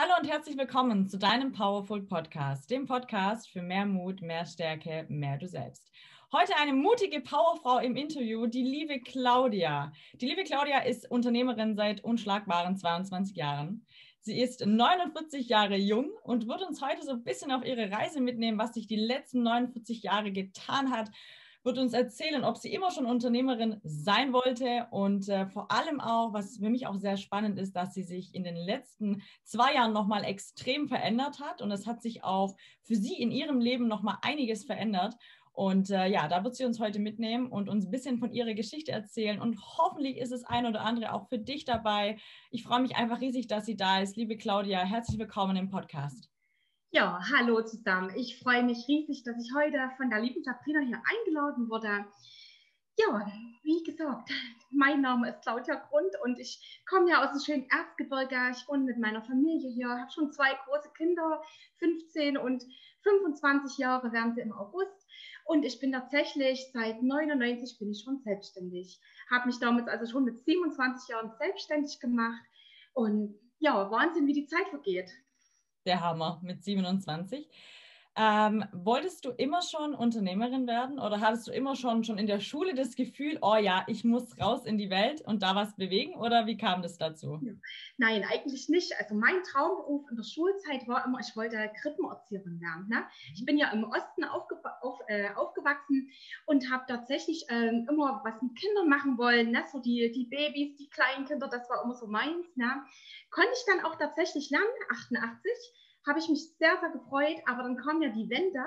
Hallo und herzlich willkommen zu deinem Powerful Podcast, dem Podcast für mehr Mut, mehr Stärke, mehr du selbst. Heute eine mutige Powerfrau im Interview, die liebe Claudia. Die liebe Claudia ist Unternehmerin seit unschlagbaren 22 Jahren. Sie ist 49 Jahre jung und wird uns heute so ein bisschen auf ihre Reise mitnehmen, was sich die letzten 49 Jahre getan hat wird uns erzählen, ob sie immer schon Unternehmerin sein wollte und äh, vor allem auch, was für mich auch sehr spannend ist, dass sie sich in den letzten zwei Jahren nochmal extrem verändert hat und es hat sich auch für sie in ihrem Leben nochmal einiges verändert. Und äh, ja, da wird sie uns heute mitnehmen und uns ein bisschen von ihrer Geschichte erzählen. Und hoffentlich ist es ein oder andere auch für dich dabei. Ich freue mich einfach riesig, dass sie da ist. Liebe Claudia, herzlich willkommen im Podcast. Ja, hallo zusammen. Ich freue mich riesig, dass ich heute von der lieben Sabrina hier eingeladen wurde. Ja, wie gesagt, mein Name ist Claudia Grund und ich komme ja aus dem schönen Erzgebirge. Ich wohne mit meiner Familie hier, habe schon zwei große Kinder, 15 und 25 Jahre werden sie im August. Und ich bin tatsächlich seit 99 bin ich schon selbstständig. Habe mich damals also schon mit 27 Jahren selbstständig gemacht. Und ja, Wahnsinn, wie die Zeit vergeht der Hammer mit 27. Ähm, wolltest du immer schon Unternehmerin werden oder hattest du immer schon, schon in der Schule das Gefühl, oh ja, ich muss raus in die Welt und da was bewegen oder wie kam das dazu? Nein, eigentlich nicht. Also mein Traumberuf in der Schulzeit war immer, ich wollte Krippenerzieherin werden. Ne? Ich bin ja im Osten aufge auf, äh, aufgewachsen und habe tatsächlich ähm, immer was mit Kindern machen wollen. Ne? So die, die Babys, die kleinen Kinder, das war immer so meins. Ne? Konnte ich dann auch tatsächlich lernen, 88 habe ich mich sehr, sehr gefreut, aber dann kam ja die Wende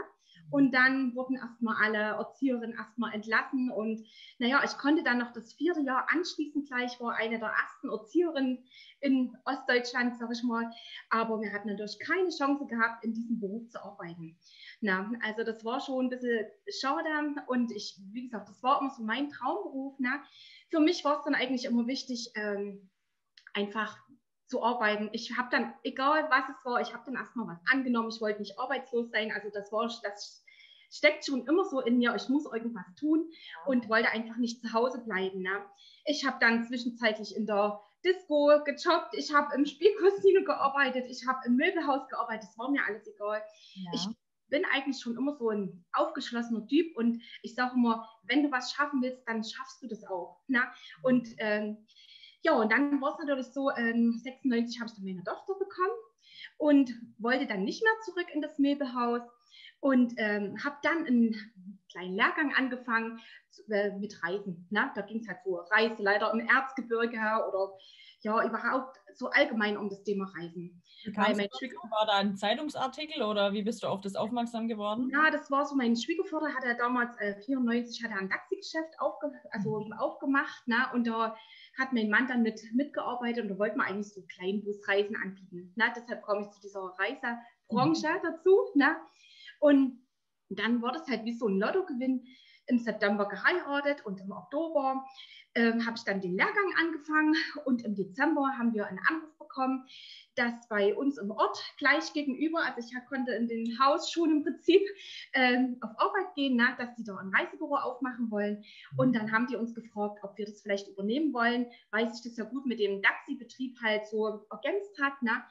und dann wurden erstmal alle Erzieherinnen erstmal entlassen und naja, ich konnte dann noch das vierte Jahr anschließend gleich, war eine der ersten Erzieherinnen in Ostdeutschland, sag ich mal, aber wir hatten natürlich keine Chance gehabt, in diesem Beruf zu arbeiten. Na, also das war schon ein bisschen schade und ich, wie gesagt, das war immer so mein Traumberuf. Na. Für mich war es dann eigentlich immer wichtig, ähm, einfach zu arbeiten. Ich habe dann, egal was es war, ich habe dann erstmal was angenommen. Ich wollte nicht arbeitslos sein. Also das war, das steckt schon immer so in mir. Ich muss irgendwas tun und wollte einfach nicht zu Hause bleiben. Ne? Ich habe dann zwischenzeitlich in der Disco gejobbt. Ich habe im Spielkostüm gearbeitet. Ich habe im Möbelhaus gearbeitet. Das war mir alles egal. Ja. Ich bin eigentlich schon immer so ein aufgeschlossener Typ und ich sage immer, wenn du was schaffen willst, dann schaffst du das auch. Ne? Und ähm, ja, und dann war es natürlich so, ähm, 96 habe ich dann meine Tochter bekommen und wollte dann nicht mehr zurück in das Möbelhaus und ähm, habe dann einen kleinen Lehrgang angefangen äh, mit Reisen. Ne? Da ging es halt so Reiseleiter im Erzgebirge oder ja, überhaupt so allgemein um das Thema Reisen. Weil mein war da ein Zeitungsartikel oder wie bist du auf das aufmerksam geworden? Ja, das war so, mein Schwiegervater hat er damals, äh, 94, hat er ein Taxigeschäft aufge, also mhm. aufgemacht ne? und da hat mein Mann dann mit, mitgearbeitet und da wollten wir eigentlich so Kleinbusreisen anbieten. Ne? Deshalb komme ich zu dieser Reisebranche mhm. dazu. Ne? Und dann war das halt wie so ein Lottogewinn. Im September geheiratet und im Oktober ähm, habe ich dann den Lehrgang angefangen und im Dezember haben wir einen Anruf bekommen, dass bei uns im Ort gleich gegenüber, also ich konnte in den Haus schon im Prinzip ähm, auf Arbeit gehen, na, dass die da ein Reisebüro aufmachen wollen. Und dann haben die uns gefragt, ob wir das vielleicht übernehmen wollen, weil sich das ja gut mit dem Taxi-Betrieb halt so ergänzt hat. Na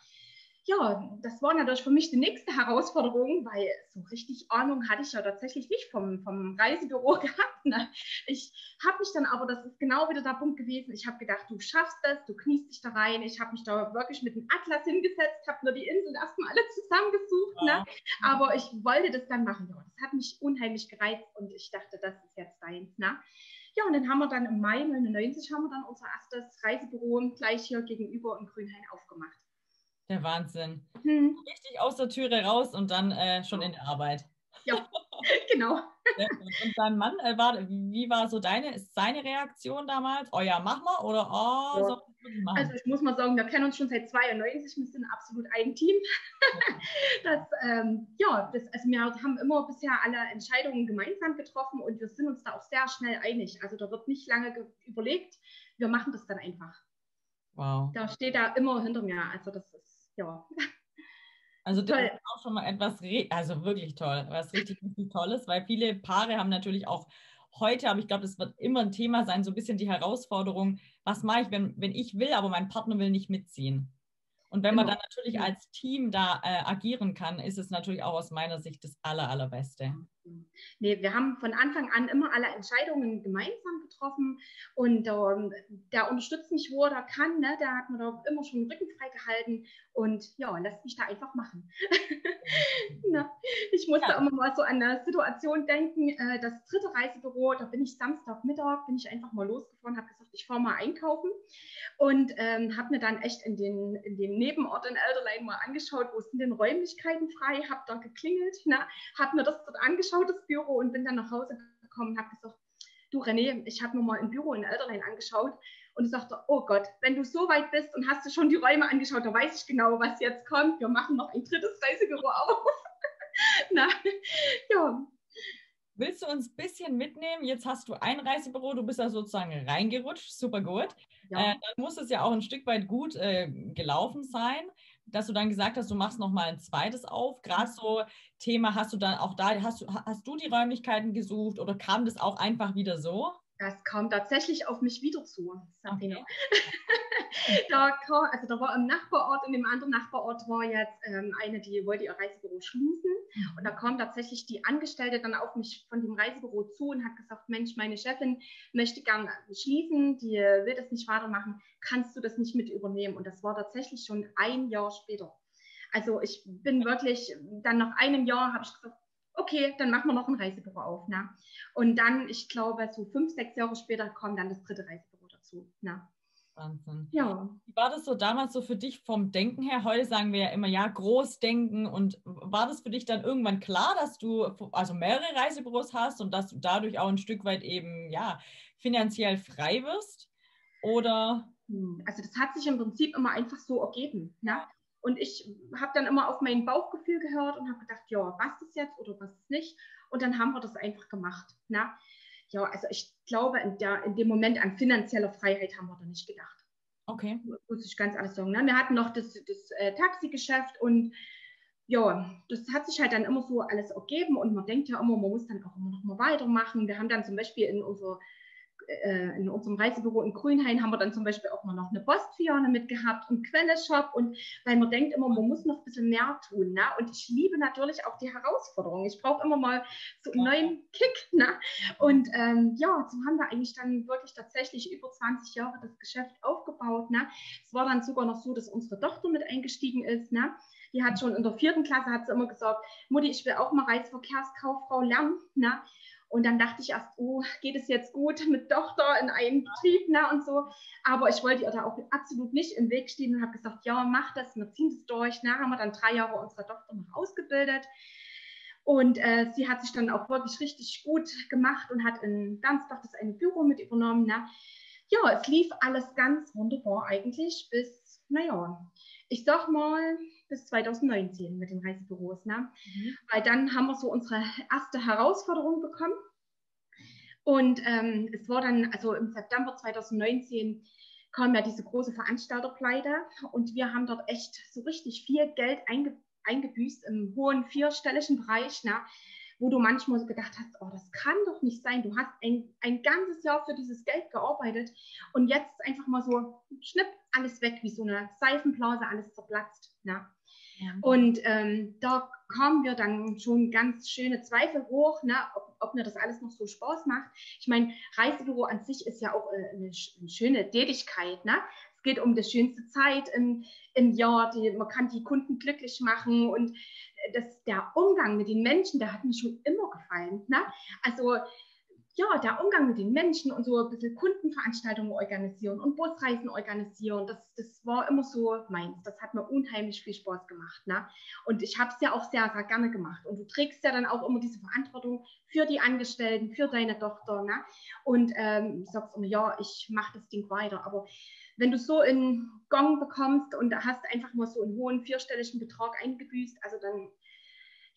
ja, das war natürlich für mich die nächste Herausforderung, weil so richtig Ahnung hatte ich ja tatsächlich nicht vom, vom Reisebüro gehabt. Ne? Ich habe mich dann aber, das ist genau wieder der Punkt gewesen, ich habe gedacht, du schaffst das, du kniest dich da rein. Ich habe mich da wirklich mit dem Atlas hingesetzt, habe nur die Inseln erstmal alle zusammengesucht. Ne? Ja. Ne? Aber ich wollte das dann machen. Ja, das hat mich unheimlich gereizt und ich dachte, das ist jetzt deins. Ne? Ja, und dann haben wir dann im Mai 99 haben wir dann unser erstes Reisebüro gleich hier gegenüber in Grünhain aufgemacht. Der Wahnsinn. Hm. Richtig aus der Türe raus und dann äh, schon in der Arbeit. Ja, genau. Und dein Mann, äh, war, wie war so deine, ist seine Reaktion damals? Oh ja, mach mal oder oh, ja. so Also ich muss mal sagen, wir kennen uns schon seit 92, wir sind absolut ein Team. das, ähm, ja, das, also wir haben immer bisher alle Entscheidungen gemeinsam getroffen und wir sind uns da auch sehr schnell einig. Also da wird nicht lange überlegt, wir machen das dann einfach. Wow. Da steht da immer hinter mir. Also das ist ja. Also das ist auch schon mal etwas, also wirklich toll, was richtig, richtig Tolles, weil viele Paare haben natürlich auch heute, aber ich glaube, das wird immer ein Thema sein, so ein bisschen die Herausforderung, was mache ich, wenn, wenn ich will, aber mein Partner will nicht mitziehen. Und wenn man dann natürlich als Team da äh, agieren kann, ist es natürlich auch aus meiner Sicht das Aller, Allerbeste. Nee, wir haben von Anfang an immer alle Entscheidungen gemeinsam getroffen und ähm, der unterstützt mich, wo er kann. Ne? Der hat mir da immer schon den Rücken frei gehalten und ja, lässt mich da einfach machen. Na, ich musste ja. immer mal so an eine Situation denken, äh, das dritte Reisebüro, da bin ich Samstagmittag, bin ich einfach mal losgefahren, habe gesagt, ich fahre mal einkaufen und ähm, habe mir dann echt in den, in den Nebenort in Elderlein mal angeschaut, wo sind denn Räumlichkeiten frei, habe da geklingelt, habe mir das dort angeschaut, das Büro und bin dann nach Hause gekommen und habe gesagt, du René, ich habe mir mal ein Büro in Elderlein angeschaut und ich sagte, oh Gott, wenn du so weit bist und hast du schon die Räume angeschaut, dann weiß ich genau, was jetzt kommt. Wir machen noch ein drittes Reisebüro auf. Na, ja. Willst du uns ein bisschen mitnehmen? Jetzt hast du ein Reisebüro, du bist da sozusagen reingerutscht, super gut. Ja. Äh, dann muss es ja auch ein Stück weit gut äh, gelaufen sein, dass du dann gesagt hast, du machst noch mal ein zweites auf. Gerade so Thema, hast du dann auch da, hast du, hast du die Räumlichkeiten gesucht oder kam das auch einfach wieder so? Das kam tatsächlich auf mich wieder zu, Sabine. Okay. da, kam, also da war im Nachbarort, in dem anderen Nachbarort war jetzt ähm, eine, die wollte ihr Reisebüro schließen. Mhm. Und da kam tatsächlich die Angestellte dann auf mich von dem Reisebüro zu und hat gesagt, Mensch, meine Chefin möchte gerne schließen, die will das nicht weitermachen. Kannst du das nicht mit übernehmen? Und das war tatsächlich schon ein Jahr später. Also ich bin wirklich, dann nach einem Jahr habe ich gesagt, okay, dann machen wir noch ein Reisebüro auf. Ne? Und dann, ich glaube, so fünf, sechs Jahre später kommt dann das dritte Reisebüro dazu. Ne? Wahnsinn. Ja. Wie war das so damals so für dich vom Denken her? Heute sagen wir ja immer, ja, Großdenken. Und war das für dich dann irgendwann klar, dass du also mehrere Reisebüros hast und dass du dadurch auch ein Stück weit eben, ja, finanziell frei wirst? Oder? Hm, also das hat sich im Prinzip immer einfach so ergeben. Ne? Und ich habe dann immer auf mein Bauchgefühl gehört und habe gedacht, ja, was ist jetzt oder was ist nicht. Und dann haben wir das einfach gemacht. Na? Ne? Ja, also ich glaube, in, der, in dem Moment an finanzieller Freiheit haben wir da nicht gedacht. Okay. Muss ich ganz ehrlich sagen. Ne? Wir hatten noch das, das äh, Taxigeschäft und ja, das hat sich halt dann immer so alles ergeben und man denkt ja immer, man muss dann auch immer noch mal weitermachen. Wir haben dann zum Beispiel in unserer äh, in unserem Reisebüro in Grünhain haben wir dann zum Beispiel auch noch eine Postfione mitgehabt und Quelle-Shop und weil man denkt immer, man muss noch ein bisschen mehr tun. Ne? Und ich liebe natürlich auch die Herausforderung. Ich brauche immer mal so einen neuen Kick. Ne? Und ähm, ja, so haben wir eigentlich dann wirklich tatsächlich über 20 Jahre das Geschäft aufgebaut. Ne? Es war dann sogar noch so, dass unsere Tochter mit eingestiegen ist. Ne? Die hat schon in der vierten Klasse hat sie immer gesagt, Mutti, ich will auch mal Reisverkehrskauffrau lernen. Ne? Und dann dachte ich erst, oh, geht es jetzt gut mit Tochter in einem Betrieb ne, und so. Aber ich wollte ihr da auch absolut nicht im Weg stehen und habe gesagt, ja, mach das, wir ziehen das durch. Ne, haben wir dann drei Jahre unsere Tochter noch ausgebildet. Und äh, sie hat sich dann auch wirklich richtig gut gemacht und hat in Bernsbach das eine Büro mit übernommen. Ne? Ja, es lief alles ganz wunderbar eigentlich bis, naja, ich sag mal, bis 2019 mit den Reisebüros. Ne? Mhm. Weil dann haben wir so unsere erste Herausforderung bekommen. Und ähm, es war dann, also im September 2019 kam ja diese große Veranstalterpleite und wir haben dort echt so richtig viel Geld einge eingebüßt im hohen vierstelligen Bereich. Ne? wo du manchmal so gedacht hast, oh, das kann doch nicht sein. Du hast ein, ein ganzes Jahr für dieses Geld gearbeitet und jetzt einfach mal so schnipp, alles weg, wie so eine Seifenblase, alles zerplatzt. Ne? Ja. Und ähm, da kamen wir dann schon ganz schöne Zweifel hoch, ne, ob, ob, mir das alles noch so Spaß macht. Ich meine, Reisebüro an sich ist ja auch äh, eine, eine, schöne Tätigkeit. Ne? Es geht um die schönste Zeit im, im Jahr. Die, man kann die Kunden glücklich machen und das, der Umgang mit den Menschen, der hat mir schon immer gefallen. Ne? Also ja, der Umgang mit den Menschen und so ein bisschen Kundenveranstaltungen organisieren und Busreisen organisieren, das, das war immer so meins. Das hat mir unheimlich viel Spaß gemacht. Ne? Und ich habe es ja auch sehr, sehr gerne gemacht. Und du trägst ja dann auch immer diese Verantwortung für die Angestellten, für deine Tochter. Ne? Und ähm, sagst immer, ja, ich mache das Ding weiter. Aber wenn du so in Gong bekommst und hast einfach mal so einen hohen vierstelligen Betrag eingebüßt, also dann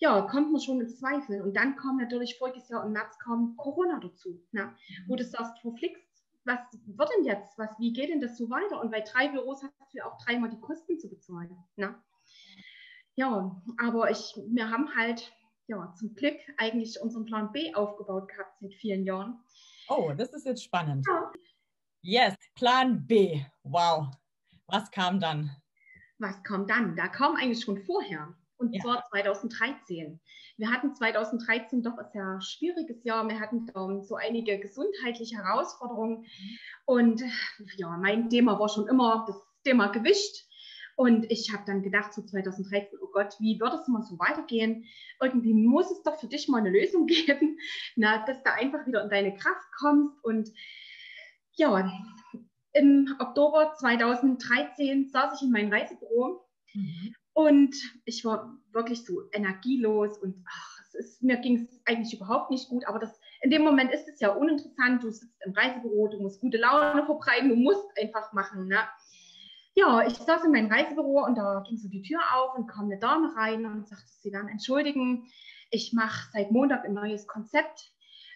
ja, kommt man schon ins Zweifel. Und dann kommt natürlich voriges Jahr im März kam Corona dazu, ne? Mhm. wo du sagst, wo fliegst was wird denn jetzt? Was, wie geht denn das so weiter? Und bei drei Büros hast du ja auch dreimal die Kosten zu bezahlen. Ne? Ja, aber ich, wir haben halt ja, zum Glück eigentlich unseren Plan B aufgebaut gehabt seit vielen Jahren. Oh, das ist jetzt spannend. Ja. Yes, Plan B. Wow. Was kam dann? was kam dann? Da kam eigentlich schon vorher. Und ja. zwar 2013. Wir hatten 2013 doch ein sehr schwieriges Jahr. Wir hatten so einige gesundheitliche Herausforderungen. Und ja, mein Thema war schon immer das Thema Gewicht. Und ich habe dann gedacht, so 2013, oh Gott, wie wird es mal so weitergehen? Irgendwie muss es doch für dich mal eine Lösung geben, na, dass du einfach wieder in deine Kraft kommst. Und ja, im Oktober 2013 saß ich in meinem Reisebüro mhm. Und ich war wirklich so energielos und ach, ist, mir ging es eigentlich überhaupt nicht gut, aber das, in dem Moment ist es ja uninteressant. Du sitzt im Reisebüro, du musst gute Laune verbreiten, du musst einfach machen. Ne? Ja, ich saß in meinem Reisebüro und da ging so die Tür auf und kam eine Dame rein und sagte sie dann, entschuldigen, ich mache seit Montag ein neues Konzept.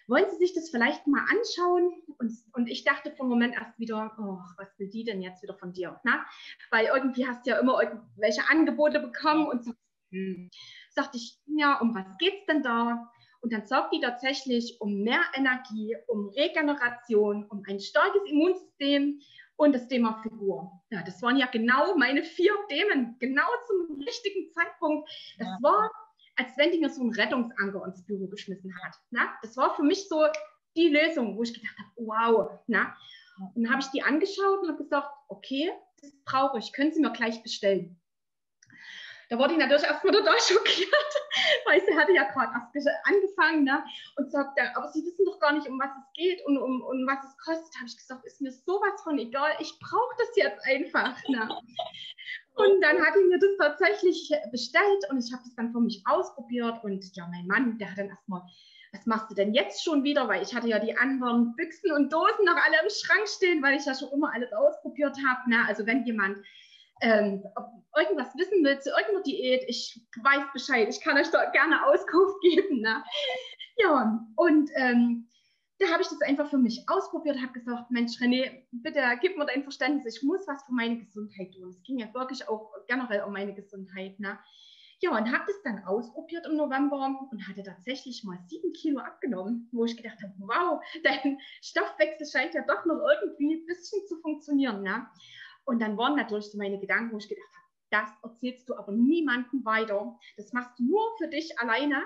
Wollen Sie sich das vielleicht mal anschauen? Und, und ich dachte einen Moment erst wieder, oh, was will die denn jetzt wieder von dir? Na? Weil irgendwie hast du ja immer irgendwelche Angebote bekommen und so, hm. sagte ich, ja, um was geht es denn da? Und dann sorgt die tatsächlich um mehr Energie, um Regeneration, um ein starkes Immunsystem, und das Thema Figur. Ja, das waren ja genau meine vier Themen, genau zum richtigen Zeitpunkt. Das ja. war, als wenn die mir so einen Rettungsanker ins Büro geschmissen hat. Na? Das war für mich so die Lösung, wo ich gedacht habe, wow. Na? Und dann habe ich die angeschaut und habe gesagt, okay, das brauche ich, können Sie mir gleich bestellen. Da wurde ich natürlich erstmal total schockiert, weil sie hatte ja gerade erst angefangen ne? und sagt, aber Sie wissen doch gar nicht, um was es geht und um, um was es kostet. Habe ich gesagt, ist mir sowas von egal, ich brauche das jetzt einfach. Ne? Und dann hat ich mir das tatsächlich bestellt und ich habe das dann für mich ausprobiert und ja, mein Mann, der hat dann erstmal was machst du denn jetzt schon wieder? Weil ich hatte ja die anderen Büchsen und Dosen noch alle im Schrank stehen, weil ich ja schon immer alles ausprobiert habe. Ne? Also wenn jemand ähm, irgendwas wissen will zu irgendeiner Diät, ich weiß Bescheid, ich kann euch da gerne Auskunft geben. Ne? Ja, und ähm, da habe ich das einfach für mich ausprobiert, habe gesagt, Mensch René, bitte gib mir dein Verständnis, ich muss was für meine Gesundheit tun. Es ging ja wirklich auch generell um meine Gesundheit. Ne? Ja, und habe das dann ausprobiert im November und hatte tatsächlich mal sieben Kilo abgenommen, wo ich gedacht habe, wow, dein Stoffwechsel scheint ja doch noch irgendwie ein bisschen zu funktionieren. Ne? Und dann waren natürlich so meine Gedanken, wo ich gedacht habe, das erzählst du aber niemandem weiter. Das machst du nur für dich alleine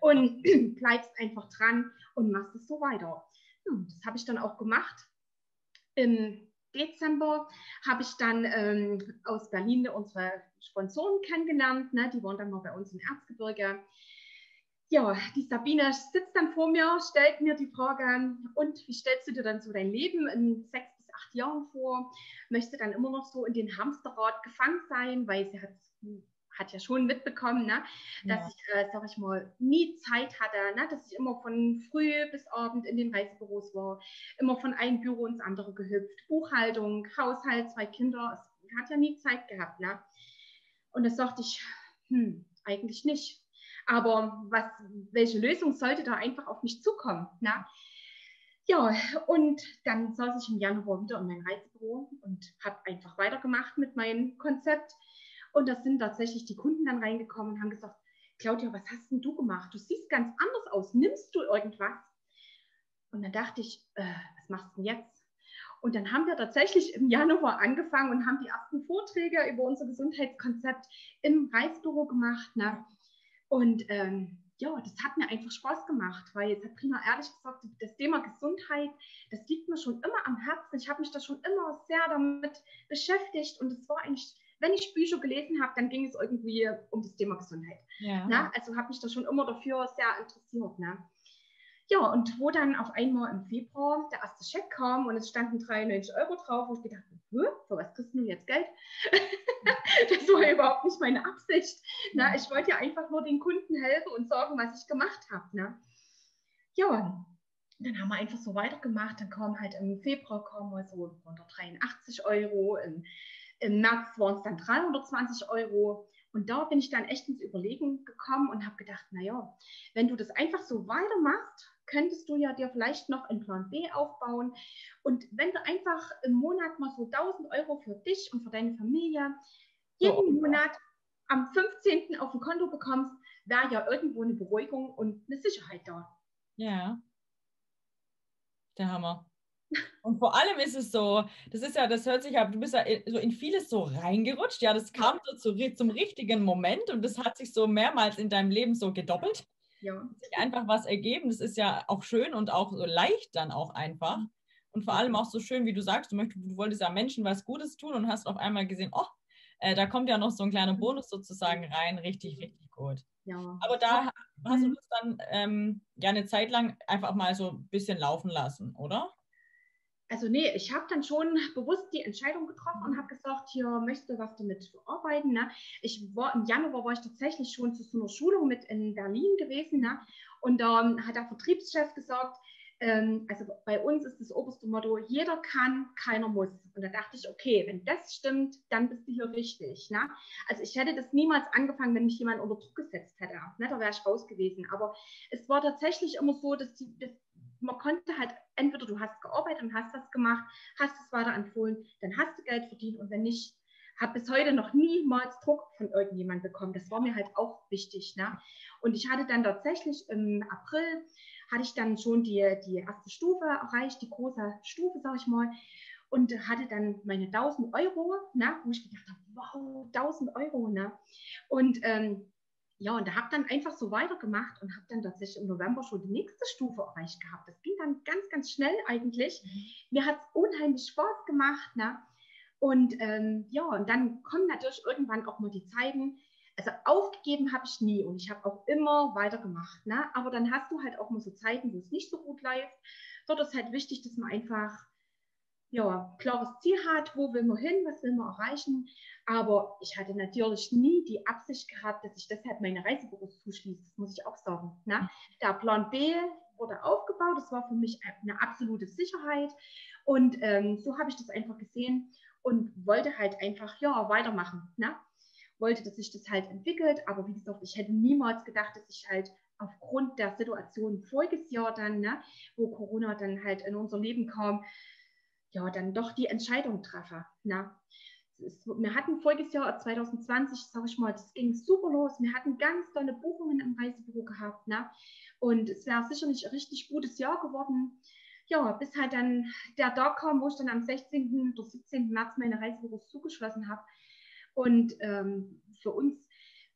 und bleibst einfach dran und machst es so weiter. das habe ich dann auch gemacht. Im Dezember habe ich dann ähm, aus Berlin unsere Sponsoren kennengelernt. Ne? Die waren dann mal bei uns im Erzgebirge. Ja, die Sabine sitzt dann vor mir, stellt mir die Frage, und wie stellst du dir dann so dein Leben in sechs acht Jahren vor, möchte dann immer noch so in den Hamsterrad gefangen sein, weil sie hat, hat ja schon mitbekommen, ne, dass ja. ich, äh, sag ich mal, nie Zeit hatte, ne, dass ich immer von früh bis abend in den Reisebüros war, immer von einem Büro ins andere gehüpft, Buchhaltung, Haushalt, zwei Kinder, es hat ja nie Zeit gehabt. Ne? Und das sagte ich, hm, eigentlich nicht. Aber was, welche Lösung sollte da einfach auf mich zukommen? Ne? Ja, und dann saß ich im Januar wieder in mein Reisebüro und habe einfach weitergemacht mit meinem Konzept. Und da sind tatsächlich die Kunden dann reingekommen und haben gesagt, Claudia, was hast denn du gemacht? Du siehst ganz anders aus. Nimmst du irgendwas? Und dann dachte ich, äh, was machst du denn jetzt? Und dann haben wir tatsächlich im Januar angefangen und haben die ersten Vorträge über unser Gesundheitskonzept im Reisebüro gemacht. Ne? Und ähm, ja, das hat mir einfach Spaß gemacht, weil jetzt hat Prima ehrlich gesagt, das Thema Gesundheit, das liegt mir schon immer am Herzen. Ich habe mich da schon immer sehr damit beschäftigt und es war eigentlich, wenn ich Bücher gelesen habe, dann ging es irgendwie um das Thema Gesundheit. Ja. Ne? Also habe mich da schon immer dafür sehr interessiert. Ne? Ja, und wo dann auf einmal im Februar der erste Scheck kam und es standen 93 Euro drauf, wo ich gedacht für was kriegst du jetzt Geld? das war überhaupt nicht meine Absicht. Na, ich wollte ja einfach nur den Kunden helfen und sagen, was ich gemacht habe. Ne? Ja, dann haben wir einfach so weitergemacht. Dann kam halt im Februar kamen wir so 183 Euro, im, im März waren es dann 320 Euro. Und da bin ich dann echt ins Überlegen gekommen und habe gedacht, naja, wenn du das einfach so weitermachst, könntest du ja dir vielleicht noch einen Plan B aufbauen. Und wenn du einfach im Monat mal so 1000 Euro für dich und für deine Familie jeden oh. Monat am 15. auf dem Konto bekommst, wäre ja irgendwo eine Beruhigung und eine Sicherheit da. Ja. Der Hammer. Und vor allem ist es so, das ist ja, das hört sich ab, du bist ja so in vieles so reingerutscht. Ja, das kam so zu, zum richtigen Moment und das hat sich so mehrmals in deinem Leben so gedoppelt. Ja. Sich einfach was ergeben. Das ist ja auch schön und auch so leicht dann auch einfach. Und vor allem auch so schön, wie du sagst, du, möchtest, du wolltest ja Menschen was Gutes tun und hast auf einmal gesehen, oh, äh, da kommt ja noch so ein kleiner Bonus sozusagen rein. Richtig, richtig gut. Ja. Aber da hast du das dann ähm, ja eine Zeit lang einfach mal so ein bisschen laufen lassen, oder? Also nee, ich habe dann schon bewusst die Entscheidung getroffen und habe gesagt, hier möchte was damit arbeiten. Ne? Ich war im Januar war ich tatsächlich schon zu so einer Schulung mit in Berlin gewesen. Ne? Und da ähm, hat der Vertriebschef gesagt, ähm, also bei uns ist das oberste Motto, jeder kann, keiner muss. Und da dachte ich, okay, wenn das stimmt, dann bist du hier richtig. Ne? Also ich hätte das niemals angefangen, wenn mich jemand unter Druck gesetzt hätte. Ne? Da wäre ich raus gewesen. Aber es war tatsächlich immer so, dass, die, dass man konnte halt, entweder du hast gearbeitet und hast was gemacht, hast es weiterempfohlen, dann hast du Geld verdient und wenn nicht, habe bis heute noch niemals Druck von irgendjemandem bekommen. Das war mir halt auch wichtig. Ne? Und ich hatte dann tatsächlich im April, hatte ich dann schon die, die erste Stufe erreicht, die große Stufe, sage ich mal, und hatte dann meine 1000 Euro, ne, wo ich gedacht habe, wow, 1000 Euro. Ne? Und ähm, ja, und da habe dann einfach so weitergemacht und habe dann tatsächlich im November schon die nächste Stufe erreicht gehabt. Das ging dann ganz, ganz schnell eigentlich. Mhm. Mir hat es unheimlich Spaß gemacht. Ne? Und ähm, ja, und dann kommen natürlich irgendwann auch mal die Zeiten. Also aufgegeben habe ich nie und ich habe auch immer weitergemacht. Ne? Aber dann hast du halt auch mal so Zeiten, wo es nicht so gut läuft. Dort ist halt wichtig, dass man einfach ja, klares Ziel hat, wo will man hin, was will man erreichen. Aber ich hatte natürlich nie die Absicht gehabt, dass ich deshalb meine Reisebüros zuschließe. Das muss ich auch sagen. Ne? Der Plan B wurde aufgebaut. Das war für mich eine absolute Sicherheit. Und ähm, so habe ich das einfach gesehen und wollte halt einfach ja, weitermachen. Ne? Wollte, dass sich das halt entwickelt. Aber wie gesagt, ich hätte niemals gedacht, dass ich halt aufgrund der Situation voriges Jahr dann, ne, wo Corona dann halt in unser Leben kam, ja, dann doch die Entscheidung treffe. Na, ist, wir hatten voriges Jahr 2020, sage ich mal, das ging super los. Wir hatten ganz tolle Buchungen im Reisebüro gehabt. Ne? Und es wäre sicherlich ein richtig gutes Jahr geworden. Ja, bis halt dann der Tag kam, wo ich dann am 16. oder 17. März meine Reisebüros zugeschlossen habe. Und ähm, für uns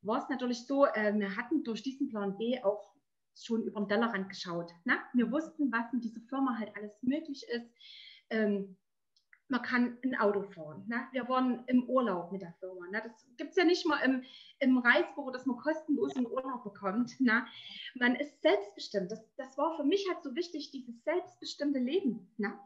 war es natürlich so, äh, wir hatten durch diesen Plan B auch schon über den Tellerrand geschaut. Ne? Wir wussten, was in dieser Firma halt alles möglich ist ähm, man kann ein Auto fahren. Ne? Wir waren im Urlaub mit der Firma. Ne? Das gibt es ja nicht mal im, im Reisbüro, dass man kostenlos einen Urlaub bekommt. Ne? Man ist selbstbestimmt. Das, das war für mich halt so wichtig, dieses selbstbestimmte Leben. Ne?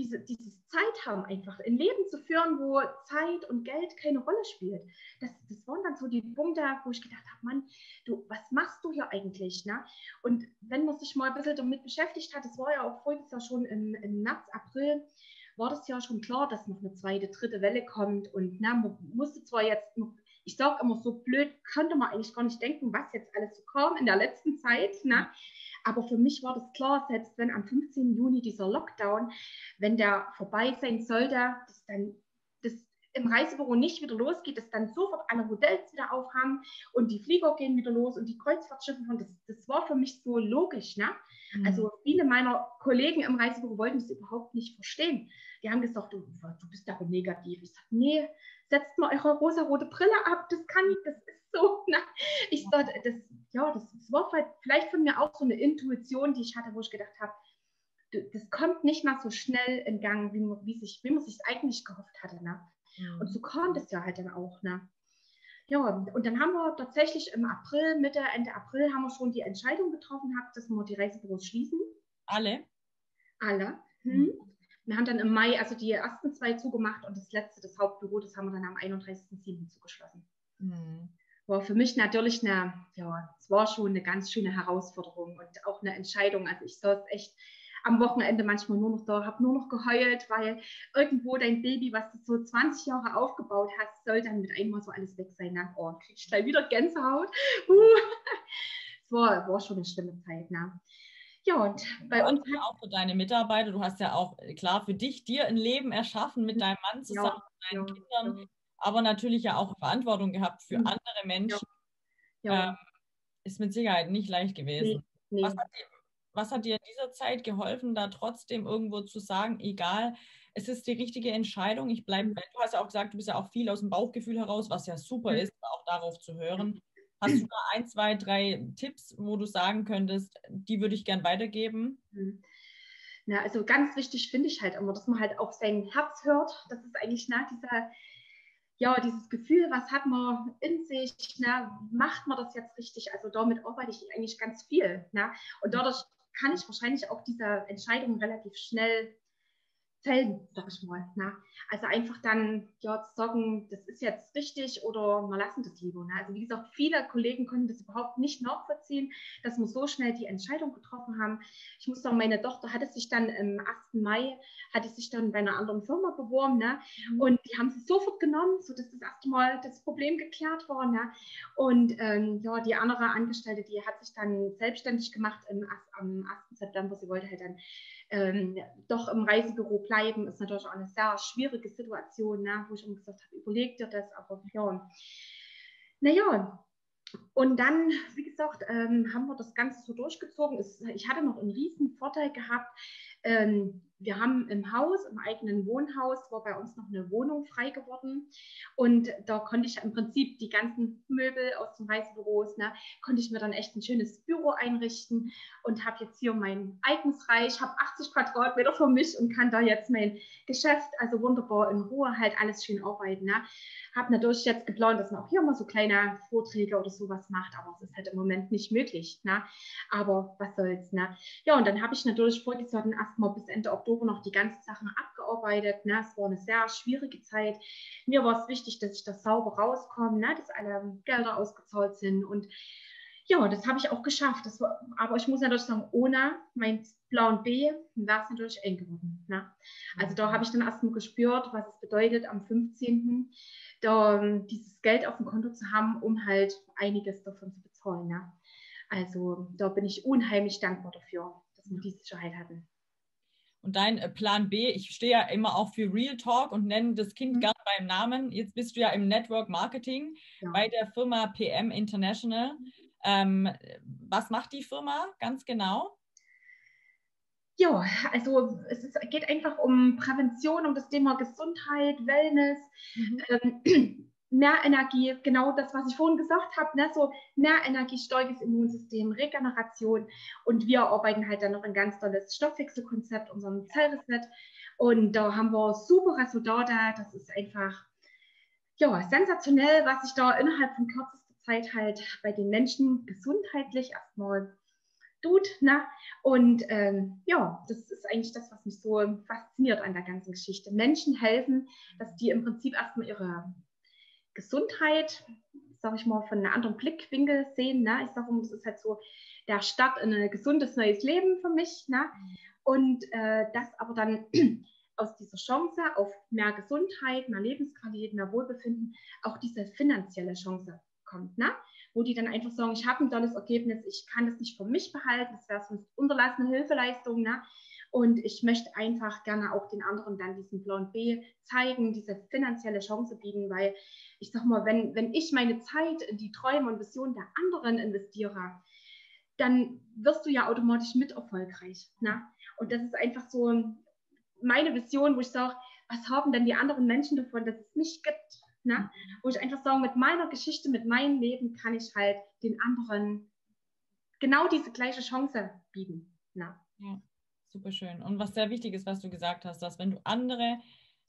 Diese, dieses Zeit haben, einfach ein Leben zu führen, wo Zeit und Geld keine Rolle spielt. Das, das waren dann so die Punkte, wo ich gedacht habe, Mann, du, was machst du hier eigentlich? Ne? Und wenn man sich mal ein bisschen damit beschäftigt hat, das war ja auch voriges Jahr schon im, im März, April, war das ja schon klar, dass noch eine zweite, dritte Welle kommt. Und na, man musste zwar jetzt, ich sage immer so blöd, konnte man eigentlich gar nicht denken, was jetzt alles so kam in der letzten Zeit. Ne? Aber für mich war das klar, selbst wenn am 15. Juni dieser Lockdown, wenn der vorbei sein sollte, dass dann im Reisebüro nicht wieder losgeht, dass dann sofort alle Hotels wieder aufhaben und die Flieger gehen wieder los und die Kreuzfahrtschiffe von, das, das war für mich so logisch. Ne? Mhm. Also viele meiner Kollegen im Reisebüro wollten das überhaupt nicht verstehen. Die haben gesagt, du, du bist aber negativ. Ich sage, nee, setzt mal eure rosa-rote Brille ab, das kann nicht, das ist so. Ne? Ich sage, das, ja, das, das war vielleicht von mir auch so eine Intuition, die ich hatte, wo ich gedacht habe, das kommt nicht mal so schnell in Gang, wie man, wie sich, wie man sich eigentlich gehofft hatte. Ne? Und so kam das ja halt dann auch. Ne? Ja, und dann haben wir tatsächlich im April, Mitte, Ende April, haben wir schon die Entscheidung getroffen, dass wir die Reisebüros schließen. Alle? Alle. Hm. Mhm. Wir haben dann im Mai also die ersten zwei zugemacht und das letzte, das Hauptbüro, das haben wir dann am 31.07. zugeschlossen. Mhm. War für mich natürlich eine, ja, es war schon eine ganz schöne Herausforderung und auch eine Entscheidung. Also ich saß echt am Wochenende manchmal nur noch da, habe nur noch geheult, weil irgendwo dein Baby, was du so 20 Jahre aufgebaut hast, soll dann mit einmal so alles weg sein. Ne? Oh, krieg ich gleich wieder Gänsehaut. Uh. Es war, war schon eine schlimme Zeit. Ne? Ja, und bei uns ja auch für deine Mitarbeiter. Du hast ja auch klar für dich dir ein Leben erschaffen mit deinem Mann zusammen, ja, mit deinen ja, Kindern, aber natürlich ja auch Verantwortung gehabt für mhm. andere Menschen. Ähm, ist mit Sicherheit nicht leicht gewesen. Nee, nee. Was, hat dir, was hat dir in dieser Zeit geholfen, da trotzdem irgendwo zu sagen, egal, es ist die richtige Entscheidung, ich bleibe, du hast ja auch gesagt, du bist ja auch viel aus dem Bauchgefühl heraus, was ja super ist, auch darauf zu hören. Hast du da ein, zwei, drei Tipps, wo du sagen könntest, die würde ich gern weitergeben? Mhm. Ja, also ganz wichtig finde ich halt immer, dass man halt auf sein Herz hört. Das ist eigentlich nach dieser, ja, dieses Gefühl, was hat man in sich, na, macht man das jetzt richtig? Also damit arbeite ich eigentlich ganz viel. Na? Und dadurch kann ich wahrscheinlich auch diese Entscheidung relativ schnell Fällen, sag ich mal. Ne? Also einfach dann ja zu sagen, das ist jetzt richtig oder wir lassen das lieber. Ne? Also wie gesagt, viele Kollegen können das überhaupt nicht nachvollziehen, dass wir so schnell die Entscheidung getroffen haben. Ich muss sagen, meine Tochter hatte sich dann im 8. Mai, hatte sich dann bei einer anderen Firma beworben ne? Mhm. und die haben sie sofort genommen, sodass das erste Mal das Problem geklärt war. Ne? Und ähm, ja, die andere Angestellte, die hat sich dann selbstständig gemacht im, am 8. September. Sie wollte halt dann ähm, doch im Reisebüro bleiben, ist natürlich auch eine sehr schwierige Situation, ne, wo ich immer gesagt habe, überleg dir das, aber ja. Naja, und dann, wie gesagt, ähm, haben wir das Ganze so durchgezogen. Es, ich hatte noch einen riesen Vorteil gehabt. Ähm, wir haben im Haus, im eigenen Wohnhaus, war bei uns noch eine Wohnung frei geworden. Und da konnte ich im Prinzip die ganzen Möbel aus den Reisebüros, ne, konnte ich mir dann echt ein schönes Büro einrichten und habe jetzt hier mein eigenes Reich, habe 80 Quadratmeter für mich und kann da jetzt mein Geschäft, also wunderbar in Ruhe halt alles schön arbeiten. Ne. Habe natürlich jetzt geplant, dass man auch hier mal so kleine Vorträge oder sowas macht, aber es ist halt im Moment nicht möglich. Ne. Aber was soll's. Ne. Ja, und dann habe ich natürlich vorgezogen, erstmal bis Ende Oktober noch die ganzen Sachen abgearbeitet. Ne? Es war eine sehr schwierige Zeit. Mir war es wichtig, dass ich das sauber rauskomme, ne? dass alle Gelder ausgezahlt sind. Und ja, das habe ich auch geschafft. War, aber ich muss natürlich sagen, ohne mein Plan B wäre es natürlich eng geworden. Ne? Also da habe ich dann erstmal gespürt, was es bedeutet, am 15. Da, ähm, dieses Geld auf dem Konto zu haben, um halt einiges davon zu bezahlen. Ne? Also da bin ich unheimlich dankbar dafür, dass wir diese Sicherheit hatten. Und dein äh, Plan B, ich stehe ja immer auch für Real Talk und nenne das Kind mhm. gerne beim Namen. Jetzt bist du ja im Network Marketing ja. bei der Firma PM International. Ähm, was macht die Firma ganz genau? Ja, also es ist, geht einfach um Prävention, um das Thema Gesundheit, Wellness. Mhm. Ähm, mehr Energie, genau das, was ich vorhin gesagt habe, ne? so mehr Energie, starkes Immunsystem, Regeneration und wir arbeiten halt dann noch ein ganz tolles Stoffwechselkonzept, unserem Zellreset und da haben wir super Resultate, das ist einfach ja, sensationell, was sich da innerhalb von kürzester Zeit halt bei den Menschen gesundheitlich erstmal tut. Ne? Und ähm, ja, das ist eigentlich das, was mich so fasziniert an der ganzen Geschichte. Menschen helfen, dass die im Prinzip erstmal ihre Gesundheit, sage ich mal, von einem anderen Blickwinkel sehen. Ne? Ich sage das ist halt so der Start in ein gesundes neues Leben für mich. Ne? Und äh, das aber dann aus dieser Chance auf mehr Gesundheit, mehr Lebensqualität, mehr Wohlbefinden auch diese finanzielle Chance kommt. Ne? Wo die dann einfach sagen, ich habe ein tolles Ergebnis, ich kann das nicht für mich behalten, das wäre sonst unterlassene Hilfeleistung. Ne? Und ich möchte einfach gerne auch den anderen dann diesen Plan B zeigen, diese finanzielle Chance bieten, weil ich sag mal, wenn, wenn ich meine Zeit in die Träume und Visionen der anderen investiere, dann wirst du ja automatisch mit erfolgreich. Ne? Und das ist einfach so meine Vision, wo ich sage, was haben denn die anderen Menschen davon, dass es mich gibt? Ne? Wo ich einfach sage, mit meiner Geschichte, mit meinem Leben kann ich halt den anderen genau diese gleiche Chance bieten. Ne? Ja super schön. Und was sehr wichtig ist, was du gesagt hast, dass wenn du andere,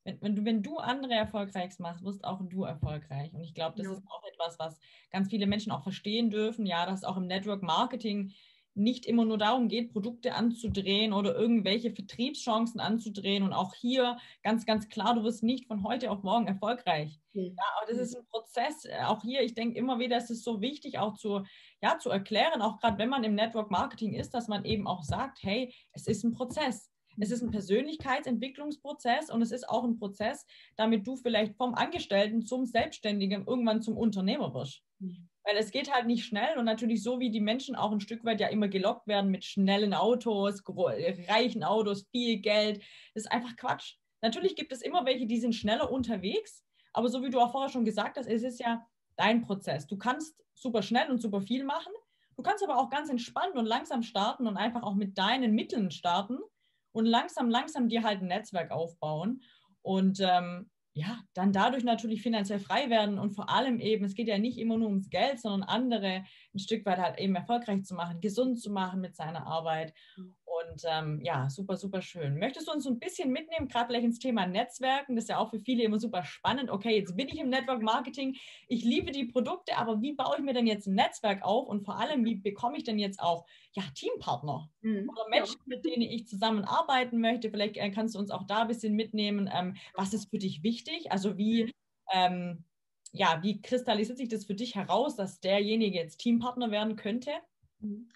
wenn, wenn du, wenn du andere erfolgreich machst, wirst auch du erfolgreich. Und ich glaube, das ja. ist auch etwas, was ganz viele Menschen auch verstehen dürfen, ja, dass auch im Network Marketing nicht immer nur darum geht, Produkte anzudrehen oder irgendwelche Vertriebschancen anzudrehen. Und auch hier ganz, ganz klar, du wirst nicht von heute auf morgen erfolgreich. Ja, aber das ist ein Prozess. Äh, auch hier, ich denke immer wieder, es ist so wichtig, auch zu, ja, zu erklären, auch gerade wenn man im Network Marketing ist, dass man eben auch sagt, hey, es ist ein Prozess. Es ist ein Persönlichkeitsentwicklungsprozess und es ist auch ein Prozess, damit du vielleicht vom Angestellten zum Selbstständigen irgendwann zum Unternehmer wirst. Mhm. Weil es geht halt nicht schnell und natürlich so, wie die Menschen auch ein Stück weit ja immer gelockt werden mit schnellen Autos, reichen Autos, viel Geld, das ist einfach Quatsch. Natürlich gibt es immer welche, die sind schneller unterwegs, aber so wie du auch vorher schon gesagt hast, es ist ja dein Prozess. Du kannst super schnell und super viel machen. Du kannst aber auch ganz entspannt und langsam starten und einfach auch mit deinen Mitteln starten und langsam, langsam dir halt ein Netzwerk aufbauen. Und ähm, ja, dann dadurch natürlich finanziell frei werden und vor allem eben, es geht ja nicht immer nur ums Geld, sondern andere ein Stück weit halt eben erfolgreich zu machen, gesund zu machen mit seiner Arbeit. Mhm. Und ähm, ja, super, super schön. Möchtest du uns so ein bisschen mitnehmen, gerade vielleicht ins Thema Netzwerken? Das ist ja auch für viele immer super spannend. Okay, jetzt bin ich im Network Marketing, ich liebe die Produkte, aber wie baue ich mir denn jetzt ein Netzwerk auf und vor allem, wie bekomme ich denn jetzt auch ja, Teampartner mhm. oder Menschen, ja. mit denen ich zusammenarbeiten möchte? Vielleicht äh, kannst du uns auch da ein bisschen mitnehmen. Ähm, was ist für dich wichtig? Also wie ähm, ja, wie kristallisiert sich das für dich heraus, dass derjenige jetzt Teampartner werden könnte? Mhm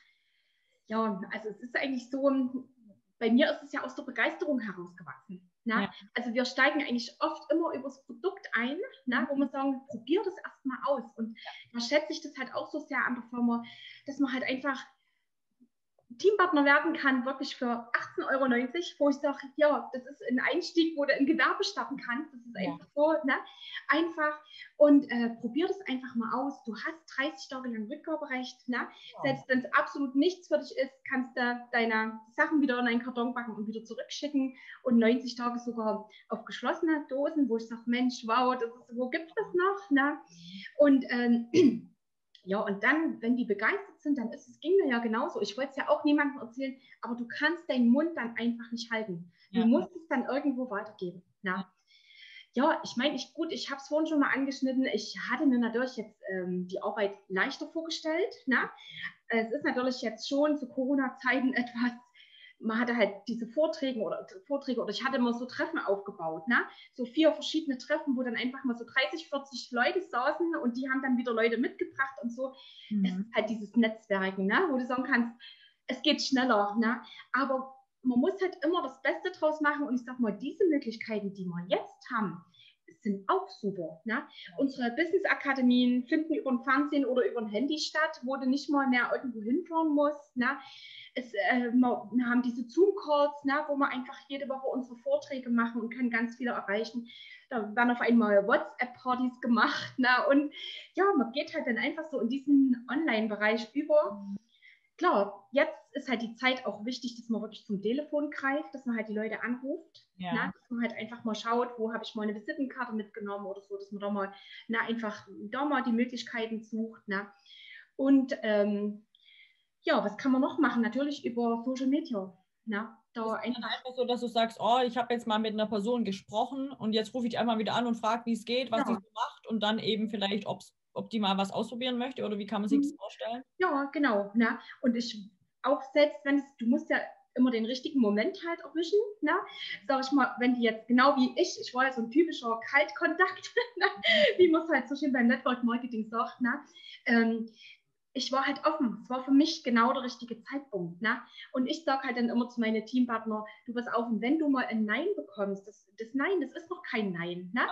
ja, also es ist eigentlich so, bei mir ist es ja aus der Begeisterung herausgewachsen. Ne? Ja. Also wir steigen eigentlich oft immer über das Produkt ein, ne? wo wir sagen, probier das erstmal aus. Und da schätze ich das halt auch so sehr an der Firma, dass man halt einfach Teampartner werden kann, wirklich für 18,90 Euro, wo ich sage, ja, das ist ein Einstieg, wo du ein Gewerbe starten kannst. Das ist einfach so, ne? Einfach. Und äh, probier das einfach mal aus. Du hast 30 Tage lang Rückgaberecht. Ne? Ja. Selbst wenn es absolut nichts für dich ist, kannst du deine Sachen wieder in einen Karton packen und wieder zurückschicken. Und 90 Tage sogar auf geschlossene Dosen, wo ich sage, Mensch, wow, das ist, wo gibt es das noch? Ne? Und ähm, Ja, und dann, wenn die begeistert sind, dann ist es, ging mir ja genauso. Ich wollte es ja auch niemandem erzählen, aber du kannst deinen Mund dann einfach nicht halten. Du ja. musst es dann irgendwo weitergeben. Na? Ja, ich meine, ich, gut, ich habe es vorhin schon mal angeschnitten. Ich hatte mir natürlich jetzt ähm, die Arbeit leichter vorgestellt. Na? Es ist natürlich jetzt schon zu Corona-Zeiten etwas man hatte halt diese Vorträge oder Vorträge oder ich hatte immer so Treffen aufgebaut, ne? So vier verschiedene Treffen, wo dann einfach mal so 30, 40 Leute saßen und die haben dann wieder Leute mitgebracht und so. Mhm. Es ist halt dieses Netzwerken, ne? Wo du sagen kannst, es geht schneller, ne? Aber man muss halt immer das Beste draus machen und ich sag mal, diese Möglichkeiten, die wir jetzt haben, sind auch super. Ne? Unsere Business-Akademien finden über ein Fernsehen oder über ein Handy statt, wo du nicht mal mehr irgendwo hinfahren musst. Ne? Es, äh, wir haben diese Zoom-Calls, ne, wo wir einfach jede Woche unsere Vorträge machen und können ganz viele erreichen. Da werden auf einmal WhatsApp-Partys gemacht. Ne, und ja, man geht halt dann einfach so in diesen Online-Bereich über. Klar, jetzt ist halt die Zeit auch wichtig, dass man wirklich zum Telefon greift, dass man halt die Leute anruft. Ja. Ne, dass man halt einfach mal schaut, wo habe ich mal eine Visitenkarte mitgenommen oder so, dass man da mal na, einfach da mal die Möglichkeiten sucht. Ne. Und ähm, ja, was kann man noch machen? Natürlich über Social Media. Na, da einfach, einfach so, dass du sagst, oh, ich habe jetzt mal mit einer Person gesprochen und jetzt rufe ich die einmal wieder an und frage, wie es geht, was ja. sie so macht und dann eben vielleicht, ob die mal was ausprobieren möchte oder wie kann man sich das mhm. vorstellen? Ja, genau. Na? Und ich auch selbst, wenn es, du musst ja immer den richtigen Moment halt erwischen. Ne? Sag ich mal, wenn die jetzt genau wie ich, ich war ja so ein typischer Kaltkontakt, ne? wie man es halt so schön beim Network Marketing sagt, ne? Ähm, ich war halt offen. Es war für mich genau der richtige Zeitpunkt. Ne? Und ich sage halt dann immer zu meinen Teampartner, du pass auf, wenn du mal ein Nein bekommst, das, das Nein, das ist noch kein Nein. Ne?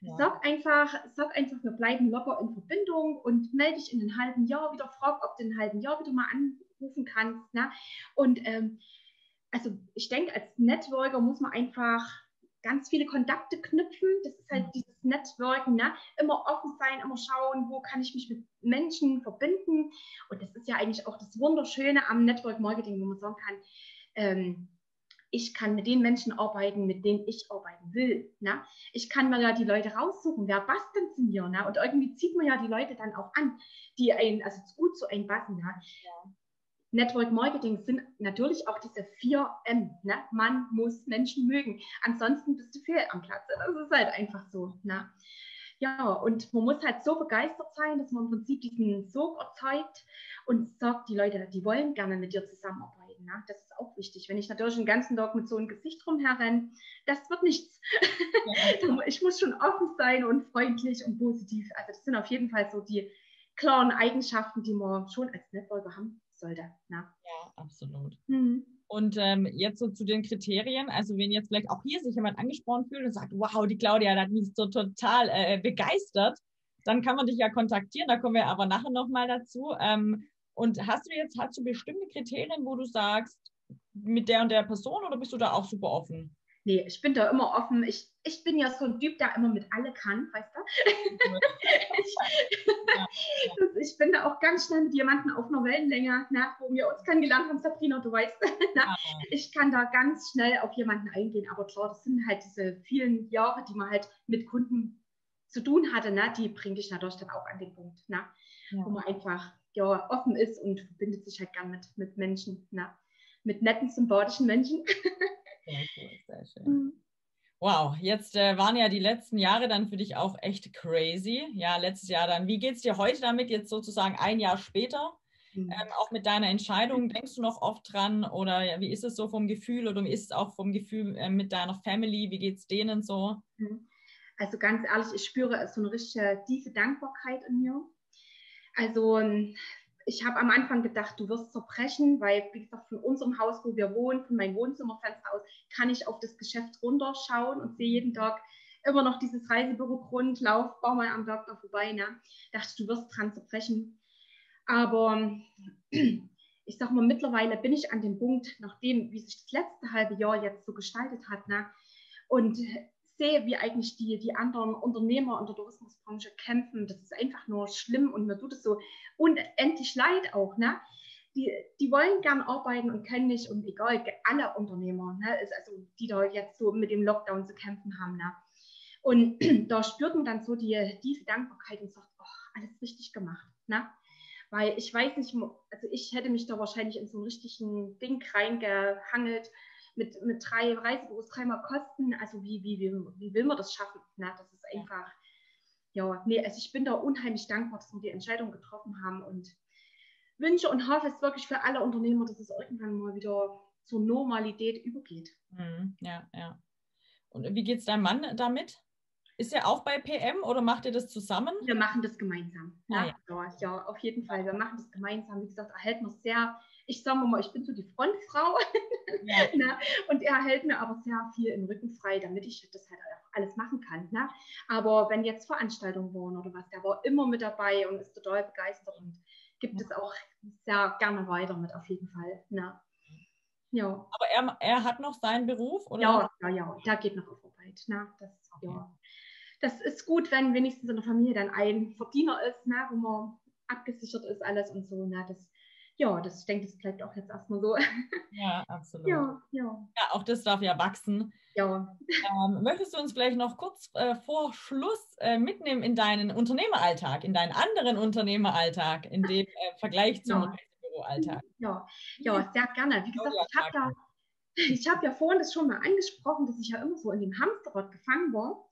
Ja. Sag einfach, sag einfach, wir bleiben locker in Verbindung und melde dich in einem halben Jahr wieder, frag, ob du in einem halben Jahr wieder mal anrufen kannst. Ne? Und ähm, also ich denke, als Networker muss man einfach ganz viele Kontakte knüpfen. Das ist halt mhm. dieses Networken, ne? immer offen sein, immer schauen, wo kann ich mich mit Menschen verbinden. Und das ist ja eigentlich auch das Wunderschöne am Network Marketing, wo man sagen kann, ähm, ich kann mit den Menschen arbeiten, mit denen ich arbeiten will. Ne? Ich kann mir ja die Leute raussuchen, wer passt denn zu mir? Ne? Und irgendwie zieht man ja die Leute dann auch an, die einen, also gut zu einem passen. Ne? Ja. Network Marketing sind natürlich auch diese vier M. Ne? Man muss Menschen mögen. Ansonsten bist du fehl am Platz. Das ist halt einfach so. Ne? Ja, und man muss halt so begeistert sein, dass man im Prinzip diesen Sog erzeugt und sagt, die Leute, die wollen gerne mit dir zusammenarbeiten. Ne? Das ist auch wichtig. Wenn ich natürlich den ganzen Tag mit so einem Gesicht rumherrenne, das wird nichts. Ja. ich muss schon offen sein und freundlich und positiv. Also das sind auf jeden Fall so die klaren Eigenschaften, die man schon als Networker haben sollte. Na? Ne? Ja, absolut. Mhm. Und ähm, jetzt so zu den Kriterien, also wenn jetzt vielleicht auch hier sich jemand angesprochen fühlt und sagt, wow, die Claudia, hat mich so total äh, begeistert, dann kann man dich ja kontaktieren, da kommen wir aber nachher nochmal dazu. Ähm, und hast du jetzt, hast du bestimmte Kriterien, wo du sagst, mit der und der Person oder bist du da auch super offen? nee, ich bin da immer offen. Ich, ich bin ja so ein Typ, der immer mit alle kann, weißt du? ich, ich, bin da auch ganz schnell mit jemandem auf einer Wellenlänge, na, wo wir uns kennengelernt haben, Sabrina, du weißt. na, ich kann da ganz schnell auf jemanden eingehen, aber klar, das sind halt diese vielen Jahre, die man halt mit Kunden zu tun hatte, na, die bringe ich natürlich dann auch an den Punkt, na, wo man einfach ja, offen ist und verbindet sich halt gern mit, mit Menschen, na, mit netten, sympathischen Menschen. Sehr cool, sehr schön. Wow, jetzt äh, waren ja die letzten Jahre dann für dich auch echt crazy. Ja, letztes Jahr dann. Wie geht es dir heute damit, jetzt sozusagen ein Jahr später? Mhm. Ähm, auch mit deiner Entscheidung, denkst du noch oft dran? Oder ja, wie ist es so vom Gefühl oder wie ist es auch vom Gefühl äh, mit deiner Family? Wie geht es denen so? Mhm. Also ganz ehrlich, ich spüre so eine richtige tiefe Dankbarkeit in mir. Also ähm, ich habe am Anfang gedacht, du wirst zerbrechen, weil, wie gesagt, von unserem Haus, wo wir wohnen, von meinem Wohnzimmerfenster aus, kann ich auf das Geschäft runterschauen und sehe jeden Tag immer noch dieses Reisebüro Grund, lauf, bau mal am Doktor vorbei. Ne? Dachte, du wirst dran zerbrechen. Aber ich sage mal, mittlerweile bin ich an dem Punkt, nachdem, wie sich das letzte halbe Jahr jetzt so gestaltet hat, ne? und sehe, wie eigentlich die, die anderen Unternehmer in der Tourismusbranche kämpfen. Das ist einfach nur schlimm und mir tut es so unendlich leid auch. Ne? Die, die wollen gern arbeiten und können nicht und egal, alle Unternehmer, ne? also die da jetzt so mit dem Lockdown zu kämpfen haben. Ne? Und da spürt man dann so die tiefe Dankbarkeit und sagt, oh, alles richtig gemacht. Ne? Weil ich weiß nicht, also ich hätte mich da wahrscheinlich in so einen richtigen Ding reingehangelt mit, mit drei Reisebüros dreimal kosten. Also wie, wie, wie, wie will man das schaffen? Na, das ist einfach, ja, nee, also ich bin da unheimlich dankbar, dass wir die Entscheidung getroffen haben und wünsche und hoffe es wirklich für alle Unternehmer, dass es irgendwann mal wieder zur Normalität übergeht. Mhm, ja, ja. Und wie geht es deinem Mann damit? Ist er auch bei PM oder macht ihr das zusammen? Wir machen das gemeinsam. Ah, ja. ja. ja, auf jeden Fall. Wir machen das gemeinsam. Wie gesagt, er hält mir sehr ich sage mal, ich bin so die Frontfrau ja. ne? und er hält mir aber sehr viel im Rücken frei, damit ich das halt auch alles machen kann. Ne? Aber wenn jetzt Veranstaltungen waren oder was, der war immer mit dabei und ist total begeistert und gibt ja. es auch sehr gerne weiter mit auf jeden Fall. Ne? Ja. Aber er, er hat noch seinen Beruf, oder? Ja, ja, ja, der geht noch auf Arbeit. Ne? Das, okay. ja. das ist gut, wenn wenigstens in der Familie dann ein Verdiener ist, ne? wo man abgesichert ist, alles und so. Ne? Das ja, das, ich denke, das bleibt auch jetzt erstmal so. Ja, absolut. Ja, ja. ja auch das darf ja wachsen. Ja. Ähm, möchtest du uns vielleicht noch kurz äh, vor Schluss äh, mitnehmen in deinen Unternehmeralltag, in deinen anderen Unternehmeralltag, in dem äh, Vergleich zum ja. Büroalltag? Ja. ja, sehr gerne. Wie gesagt, ich habe ja, ich hab ja vorhin das schon mal angesprochen, dass ich ja immer so in dem Hamsterrad gefangen war.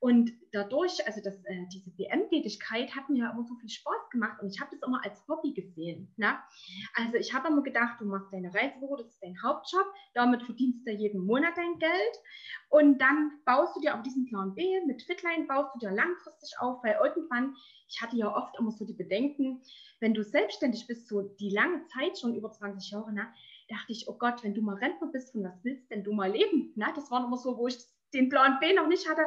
Und dadurch, also das, äh, diese BM-Tätigkeit hat mir immer so viel Spaß gemacht und ich habe das immer als Hobby gesehen. Ne? Also ich habe immer gedacht, du machst deine Reisebüro, das ist dein Hauptjob, damit verdienst du jeden Monat dein Geld und dann baust du dir auf diesen Plan B mit Fitline, baust du dir langfristig auf, weil irgendwann, ich hatte ja oft immer so die Bedenken, wenn du selbstständig bist, so die lange Zeit, schon über 20 Jahre, ne, dachte ich, oh Gott, wenn du mal Rentner bist, von was willst denn du mal leben? Ne? Das war immer so, wo ich den Plan B noch nicht hatte,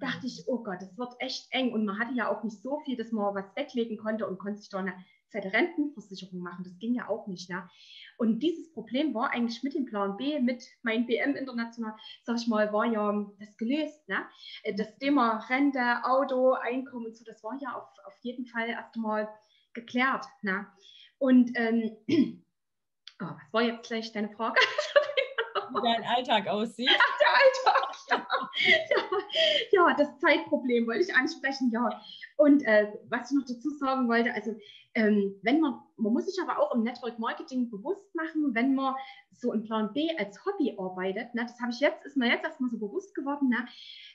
dachte ich, oh Gott, das wird echt eng. Und man hatte ja auch nicht so viel, dass man was weglegen konnte und konnte sich da eine zweite Rentenversicherung machen. Das ging ja auch nicht. Ne? Und dieses Problem war eigentlich mit dem Plan B, mit meinem BM international, sag ich mal, war ja das gelöst. Ne? Das Thema Rente, Auto, Einkommen und so, das war ja auf, auf jeden Fall erst einmal geklärt. Ne? Und ähm, oh, was war jetzt gleich deine Frage? Wie dein Alltag aussieht. Ach, der Alltag ja, ja, das Zeitproblem wollte ich ansprechen, ja. Und äh, was ich noch dazu sagen wollte, also ähm, wenn man, man muss sich aber auch im Network Marketing bewusst machen, wenn man so im Plan B als Hobby arbeitet, ne, das habe ich jetzt, ist mir jetzt erstmal so bewusst geworden, ne,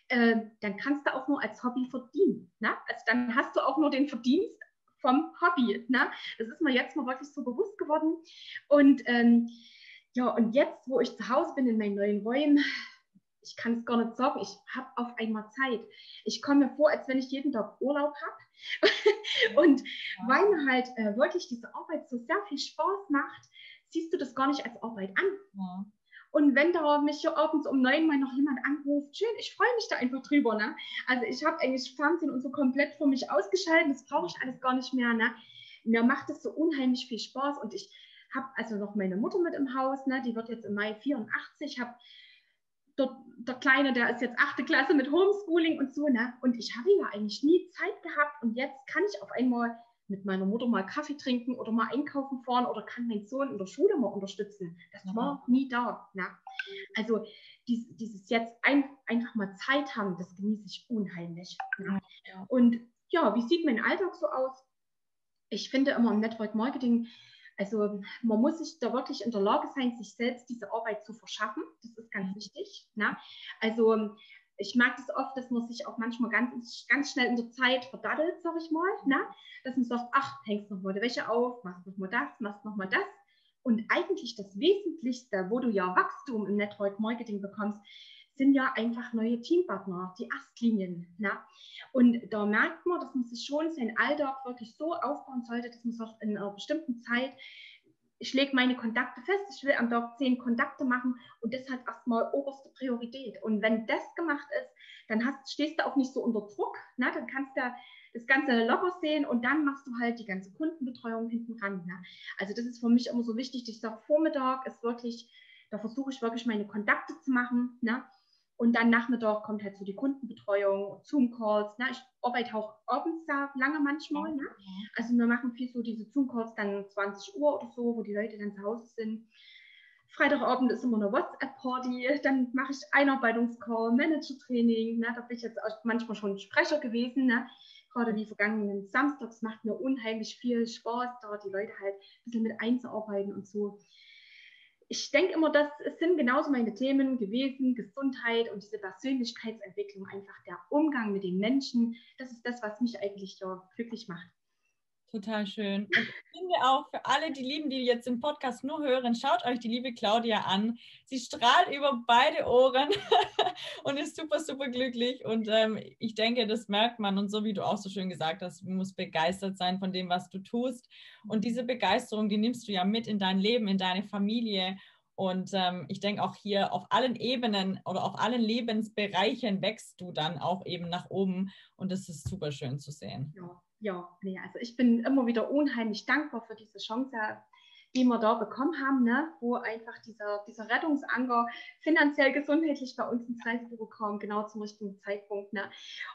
äh, dann kannst du auch nur als Hobby verdienen. Ne? Also dann hast du auch nur den Verdienst vom Hobby. Ne? Das ist mir jetzt mal wirklich so bewusst geworden. Und ähm, ja, und jetzt, wo ich zu Hause bin in meinen neuen Räumen, ich kann es gar nicht sagen, ich habe auf einmal Zeit. Ich komme mir vor, als wenn ich jeden Tag Urlaub habe. und ja. weil mir halt äh, wirklich diese Arbeit so sehr viel Spaß macht, siehst du das gar nicht als Arbeit an. Ja. Und wenn da mich hier abends um neun mal noch jemand anruft, schön, ich freue mich da einfach drüber. Ne? Also ich habe eigentlich Fernsehen und so komplett für mich ausgeschaltet, das brauche ich alles gar nicht mehr. Ne? Mir macht es so unheimlich viel Spaß und ich habe also noch meine Mutter mit im Haus, ne? die wird jetzt im Mai 84, habe der, der Kleine, der ist jetzt achte Klasse mit Homeschooling und so, ne? Und ich habe ja eigentlich nie Zeit gehabt und jetzt kann ich auf einmal mit meiner Mutter mal Kaffee trinken oder mal einkaufen fahren oder kann meinen Sohn in der Schule mal unterstützen. Das war nie da. Ne? Also dies, dieses jetzt ein, einfach mal Zeit haben, das genieße ich unheimlich. Ne? Ja. Und ja, wie sieht mein Alltag so aus? Ich finde immer im Network Marketing, also man muss sich da wirklich in der Lage sein, sich selbst diese Arbeit zu verschaffen. Das ist ganz wichtig. Ne? Also ich mag das oft, dass man sich auch manchmal ganz, ganz schnell in der Zeit verdaddelt, sag ich mal. Ne? Dass man sagt, ach, hängst noch mal die Wäsche auf, machst noch mal das, machst noch mal das. Und eigentlich das Wesentlichste, wo du ja Wachstum im Network Marketing bekommst, sind ja einfach neue Teampartner, die Erstlinien. Ne? Und da merkt man, dass man sich schon seinen Alltag wirklich so aufbauen sollte, dass man sagt, in einer bestimmten Zeit ich lege meine Kontakte fest, ich will am Tag zehn Kontakte machen und das hat erstmal oberste Priorität. Und wenn das gemacht ist, dann hast, stehst du auch nicht so unter Druck, ne? dann kannst du das Ganze locker sehen und dann machst du halt die ganze Kundenbetreuung hinten ran. Ne? Also das ist für mich immer so wichtig, ich sage, Vormittag ist wirklich, da versuche ich wirklich meine Kontakte zu machen. Ne? Und dann Nachmittag kommt halt so die Kundenbetreuung, Zoom-Calls. Ne? Ich arbeite auch abends da lange manchmal. Ne? Also wir machen viel so diese Zoom-Calls dann 20 Uhr oder so, wo die Leute dann zu Hause sind. Freitagabend ist immer eine WhatsApp-Party, dann mache ich Einarbeitungscall, Manager-Training. Ne? Da bin ich jetzt auch manchmal schon Sprecher gewesen. Ne? Gerade wie vergangenen Samstags macht mir unheimlich viel Spaß, da die Leute halt ein bisschen mit einzuarbeiten und so ich denke immer, das sind genauso meine Themen gewesen, Gesundheit und diese Persönlichkeitsentwicklung, einfach der Umgang mit den Menschen. Das ist das, was mich eigentlich ja glücklich macht. Total schön. Und ich finde auch für alle, die lieben, die jetzt den Podcast nur hören, schaut euch die liebe Claudia an. Sie strahlt über beide Ohren und ist super, super glücklich. Und ähm, ich denke, das merkt man. Und so wie du auch so schön gesagt hast, du musst begeistert sein von dem, was du tust. Und diese Begeisterung, die nimmst du ja mit in dein Leben, in deine Familie. Und ähm, ich denke auch hier auf allen Ebenen oder auf allen Lebensbereichen wächst du dann auch eben nach oben. Und das ist super schön zu sehen. Ja ja, nee, also ich bin immer wieder unheimlich dankbar für diese Chance, die wir da bekommen haben, ne? wo einfach dieser, dieser Rettungsanker finanziell, gesundheitlich bei uns ins Reisebüro kam, genau zum richtigen Zeitpunkt. Ne?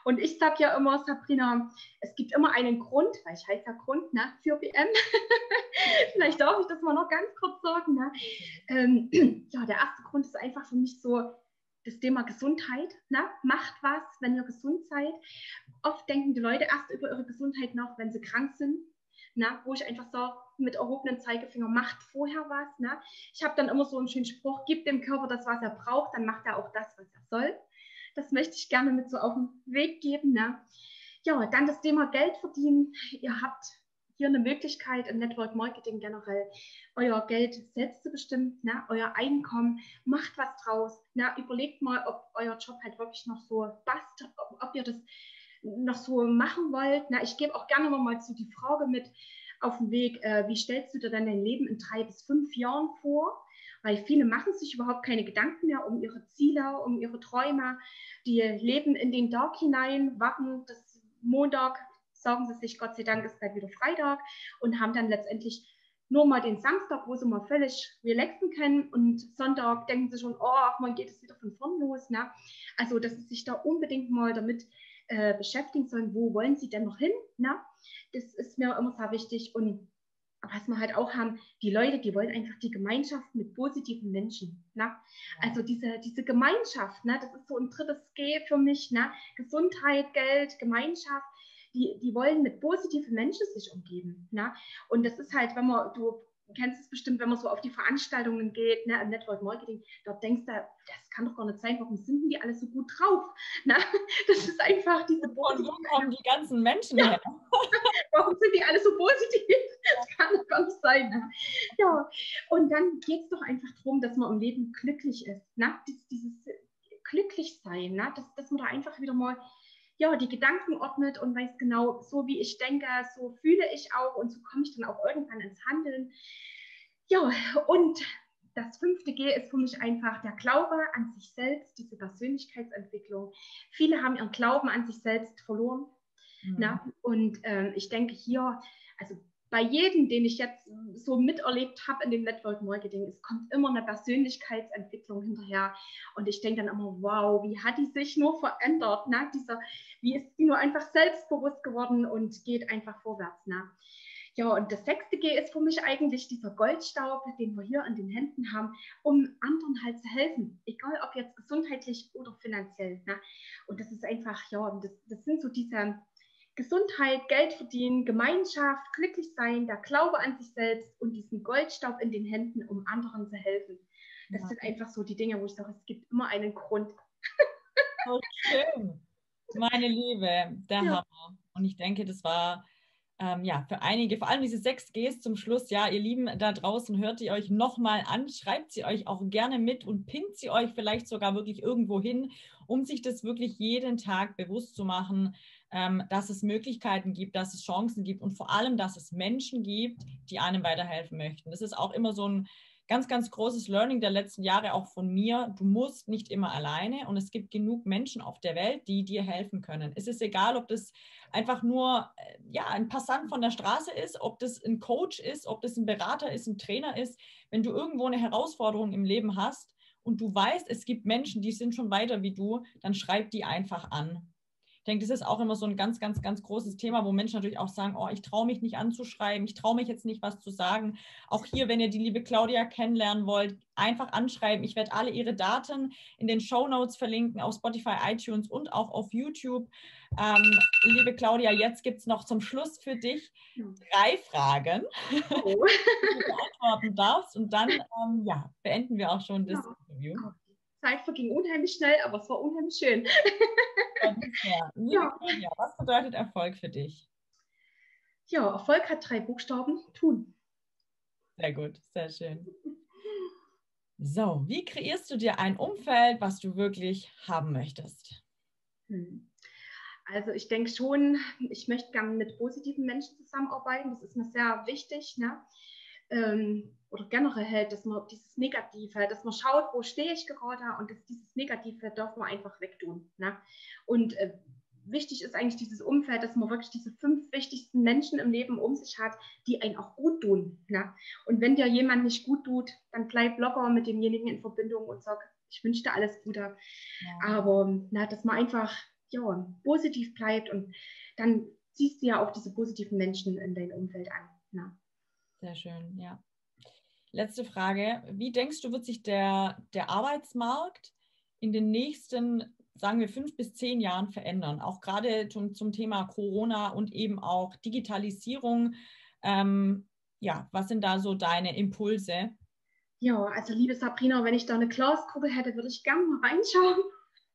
Und ich sage ja immer, Sabrina, es gibt immer einen Grund, weil ich heiße ja Grund ne? für BM. Vielleicht darf ich das mal noch ganz kurz sagen. Ne? Ähm, ja, der erste Grund ist einfach für mich so, das Thema Gesundheit. Ne? Macht was, wenn ihr gesund seid. Oft denken die Leute erst über ihre Gesundheit nach, wenn sie krank sind. Ne? Wo ich einfach sage, mit erhobenem Zeigefinger, macht vorher was. Ne? Ich habe dann immer so einen schönen Spruch, gib dem Körper das, was er braucht, dann macht er auch das, was er soll. Das möchte ich gerne mit so auf den Weg geben. Ne? Ja, dann das Thema Geld verdienen. Ihr habt hier eine Möglichkeit im Network Marketing generell, euer Geld selbst zu bestimmen, ne? euer Einkommen, macht was draus. Ne? Überlegt mal, ob euer Job halt wirklich noch so passt, ob, ob ihr das noch so machen wollt. Ne? Ich gebe auch gerne mal so die Frage mit auf den Weg, äh, wie stellst du dir dann dein Leben in drei bis fünf Jahren vor? Weil viele machen sich überhaupt keine Gedanken mehr um ihre Ziele, um ihre Träume. Die leben in den Tag hinein, warten, dass Montag sagen sie sich, Gott sei Dank ist bald wieder Freitag und haben dann letztendlich nur mal den Samstag, wo sie mal völlig relaxen können und Sonntag denken sie schon, oh, man geht es wieder von vorn los. Ne? Also, dass sie sich da unbedingt mal damit äh, beschäftigen sollen, wo wollen sie denn noch hin? Ne? Das ist mir immer sehr wichtig und was wir halt auch haben, die Leute, die wollen einfach die Gemeinschaft mit positiven Menschen. Ne? Also diese, diese Gemeinschaft, ne? das ist so ein drittes G für mich. Ne? Gesundheit, Geld, Gemeinschaft die, die wollen mit positiven Menschen sich umgeben. Ne? Und das ist halt, wenn man, du kennst es bestimmt, wenn man so auf die Veranstaltungen geht, ne, im Network Marketing, dort denkst du, das kann doch gar nicht sein, warum sind die alle so gut drauf? Ne? Das ist einfach diese Und wo kommen die ganzen Menschen her? warum sind die alle so positiv? Das kann doch gar nicht sein. Ne? Ja, und dann geht es doch einfach darum, dass man im Leben glücklich ist. Ne? Dieses, dieses Glücklichsein, ne? dass, dass man da einfach wieder mal ja, die Gedanken ordnet und weiß genau, so wie ich denke, so fühle ich auch und so komme ich dann auch irgendwann ins Handeln. Ja, und das fünfte G ist für mich einfach der Glaube an sich selbst, diese Persönlichkeitsentwicklung. Viele haben ihren Glauben an sich selbst verloren. Mhm. Na? Und ähm, ich denke hier, also bei jedem, den ich jetzt so miterlebt habe in dem Network Marketing, es kommt immer eine Persönlichkeitsentwicklung hinterher. Und ich denke dann immer, wow, wie hat die sich nur verändert? Ne? Dieser, wie ist die nur einfach selbstbewusst geworden und geht einfach vorwärts? Ne? Ja, und das sechste G ist für mich eigentlich dieser Goldstaub, den wir hier in den Händen haben, um anderen halt zu helfen, egal ob jetzt gesundheitlich oder finanziell. Ne? Und das ist einfach, ja, das, das sind so diese Gesundheit, Geld verdienen, Gemeinschaft, glücklich sein, der Glaube an sich selbst und diesen Goldstaub in den Händen, um anderen zu helfen. Das ja. sind einfach so die Dinge, wo ich sage, es gibt immer einen Grund. So schön. Meine Liebe, der ja. Hammer. Und ich denke, das war ähm, ja, für einige, vor allem diese sechs Gs zum Schluss, ja, ihr Lieben da draußen, hört ihr euch nochmal an, schreibt sie euch auch gerne mit und pinnt sie euch vielleicht sogar wirklich irgendwo hin, um sich das wirklich jeden Tag bewusst zu machen, dass es Möglichkeiten gibt, dass es Chancen gibt und vor allem, dass es Menschen gibt, die einem weiterhelfen möchten. Das ist auch immer so ein ganz, ganz großes Learning der letzten Jahre auch von mir. Du musst nicht immer alleine und es gibt genug Menschen auf der Welt, die dir helfen können. Es ist egal, ob das einfach nur äh, ja, ein Passant von der Straße ist, ob das ein Coach ist, ob das ein Berater ist, ein Trainer ist. Wenn du irgendwo eine Herausforderung im Leben hast und du weißt, es gibt Menschen, die sind schon weiter wie du, dann schreib die einfach an. Ich denke, das ist auch immer so ein ganz, ganz, ganz großes Thema, wo Menschen natürlich auch sagen, oh, ich traue mich nicht anzuschreiben, ich traue mich jetzt nicht, was zu sagen. Auch hier, wenn ihr die liebe Claudia kennenlernen wollt, einfach anschreiben. Ich werde alle ihre Daten in den Show Notes verlinken, auf Spotify, iTunes und auch auf YouTube. Ähm, liebe Claudia, jetzt gibt es noch zum Schluss für dich drei Fragen, oh. die du beantworten darfst. Und dann ähm, ja, beenden wir auch schon das ja. Interview. Zeit verging unheimlich schnell, aber es war unheimlich schön. ja. ja. Was bedeutet Erfolg für dich? Ja, Erfolg hat drei Buchstaben, tun. Sehr gut, sehr schön. So, wie kreierst du dir ein Umfeld, was du wirklich haben möchtest? Hm. Also ich denke schon, ich möchte gerne mit positiven Menschen zusammenarbeiten. Das ist mir sehr wichtig. Ne? Ähm, oder generell halt, dass man dieses Negative, dass man schaut, wo stehe ich gerade und dass dieses Negative darf man einfach wegtun. Ne? Und äh, wichtig ist eigentlich dieses Umfeld, dass man wirklich diese fünf wichtigsten Menschen im Leben um sich hat, die einen auch gut tun. Ne? Und wenn dir jemand nicht gut tut, dann bleib locker mit demjenigen in Verbindung und sag, ich wünsche dir alles Gute. Ja. Aber na, dass man einfach ja, positiv bleibt und dann ziehst du ja auch diese positiven Menschen in dein Umfeld an. Ne? Sehr schön, ja. Letzte Frage. Wie denkst du, wird sich der, der Arbeitsmarkt in den nächsten, sagen wir, fünf bis zehn Jahren verändern? Auch gerade zum, zum Thema Corona und eben auch Digitalisierung. Ähm, ja, was sind da so deine Impulse? Ja, also liebe Sabrina, wenn ich da eine Glaskugel hätte, würde ich gerne mal reinschauen.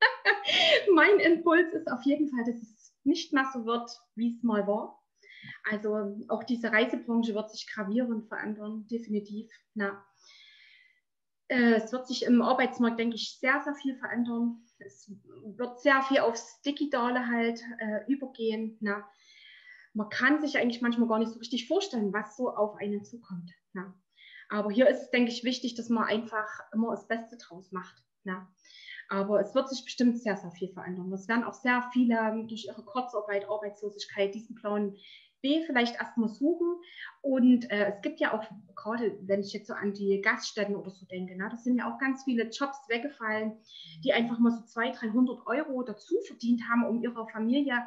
mein Impuls ist auf jeden Fall, dass es nicht mehr so wird, wie es mal war. Also auch diese Reisebranche wird sich gravierend verändern, definitiv. Na. Äh, es wird sich im Arbeitsmarkt, denke ich, sehr, sehr viel verändern. Es wird sehr viel aufs Digitale halt äh, übergehen. Na. Man kann sich eigentlich manchmal gar nicht so richtig vorstellen, was so auf einen zukommt. Na. Aber hier ist es, denke ich, wichtig, dass man einfach immer das Beste draus macht. Na. Aber es wird sich bestimmt sehr, sehr viel verändern. Es werden auch sehr viele durch ihre Kurzarbeit, Arbeitslosigkeit diesen blauen B vielleicht erstmal suchen. Und äh, es gibt ja auch, gerade wenn ich jetzt so an die Gaststätten oder so denke, ne, das sind ja auch ganz viele Jobs weggefallen, die einfach mal so 200, 300 Euro dazu verdient haben, um ihre Familie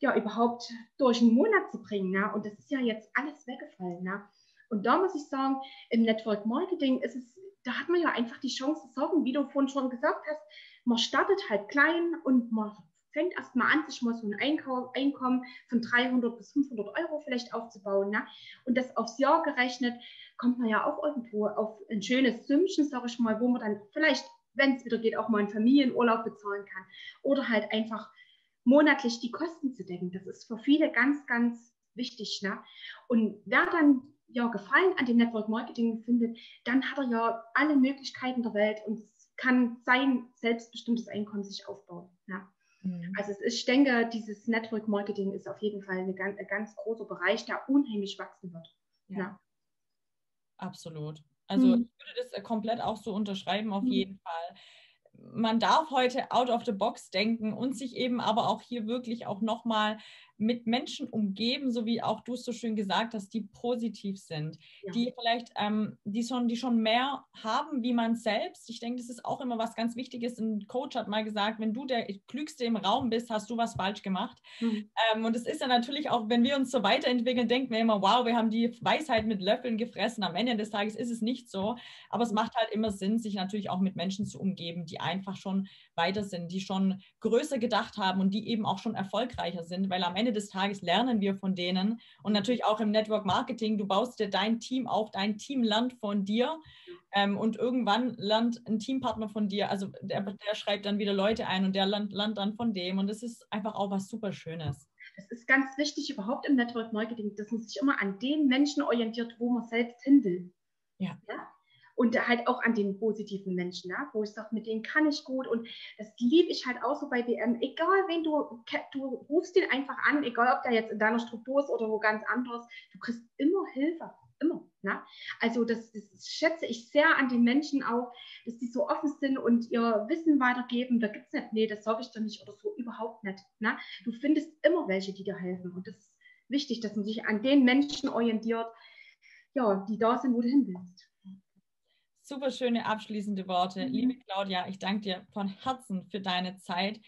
ja überhaupt durch einen Monat zu bringen. Ne? Und das ist ja jetzt alles weggefallen. Ne? Und da muss ich sagen, im Network Marketing ist es, da hat man ja einfach die Chance zu sagen, wie du vorhin schon gesagt hast, man startet halt klein und man fängt erstmal an, sich mal so ein Einkauf, Einkommen von 300 bis 500 Euro vielleicht aufzubauen. Ne? Und das aufs Jahr gerechnet, kommt man ja auch irgendwo auf ein schönes Sümmchen, sage ich mal, wo man dann vielleicht, wenn es wieder geht, auch mal einen Familienurlaub bezahlen kann. Oder halt einfach monatlich die Kosten zu decken. Das ist für viele ganz, ganz wichtig. Ne? Und wer dann ja Gefallen an dem Network Marketing findet, dann hat er ja alle Möglichkeiten der Welt und kann sein selbstbestimmtes Einkommen sich aufbauen. Ja. Mhm. Also ist, ich denke, dieses Network Marketing ist auf jeden Fall eine ganz, ein ganz großer Bereich, der unheimlich wachsen wird. Ja. ja. Absolut. Also mhm. ich würde das äh, komplett auch so unterschreiben, auf mhm. jeden Fall. Man darf heute out of the box denken und sich eben aber auch hier wirklich auch nochmal mit Menschen umgeben, so wie auch du es so schön gesagt hast, die positiv sind, ja. die vielleicht, ähm, die, schon, die schon mehr haben wie man selbst. Ich denke, das ist auch immer was ganz Wichtiges. Ein Coach hat mal gesagt, wenn du der Klügste im Raum bist, hast du was falsch gemacht. Mhm. Ähm, und es ist ja natürlich auch, wenn wir uns so weiterentwickeln, denken wir immer, wow, wir haben die Weisheit mit Löffeln gefressen. Am Ende des Tages ist es nicht so. Aber es macht halt immer Sinn, sich natürlich auch mit Menschen zu umgeben, die einfach schon weiter sind, die schon größer gedacht haben und die eben auch schon erfolgreicher sind, weil am Ende des Tages lernen wir von denen und natürlich auch im Network Marketing, du baust dir dein Team auf, dein Team lernt von dir ähm, und irgendwann lernt ein Teampartner von dir, also der, der schreibt dann wieder Leute ein und der lernt, lernt dann von dem und das ist einfach auch was super Schönes. Es ist ganz wichtig überhaupt im Network Marketing, dass man sich immer an den Menschen orientiert, wo man selbst hin will. Ja. ja? Und halt auch an den positiven Menschen, ja, wo ich sage, mit denen kann ich gut und das liebe ich halt auch so bei WM. Egal, wen du, du rufst den einfach an, egal ob der jetzt in deiner Struktur ist oder wo ganz anders, du kriegst immer Hilfe, immer. Ne? Also das, das schätze ich sehr an den Menschen auch, dass die so offen sind und ihr Wissen weitergeben. Da gibt es nicht, nee, das sage ich dir nicht oder so, überhaupt nicht. Ne? Du findest immer welche, die dir helfen und das ist wichtig, dass man sich an den Menschen orientiert, ja, die da sind, wo du hin willst. Super schöne abschließende Worte. Mhm. Liebe Claudia, ich danke dir von Herzen für deine Zeit.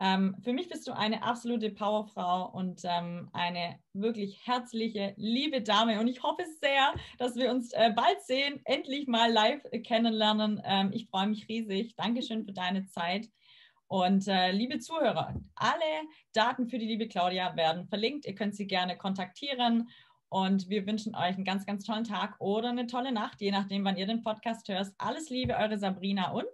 Ähm, für mich bist du eine absolute Powerfrau und ähm, eine wirklich herzliche, liebe Dame. Und ich hoffe sehr, dass wir uns äh, bald sehen, endlich mal live äh, kennenlernen. Ähm, ich freue mich riesig. Dankeschön für deine Zeit. Und äh, liebe Zuhörer, alle Daten für die liebe Claudia werden verlinkt. Ihr könnt sie gerne kontaktieren und wir wünschen euch einen ganz, ganz tollen Tag oder eine tolle Nacht, je nachdem, wann ihr den Podcast hört. Alles Liebe, eure Sabrina und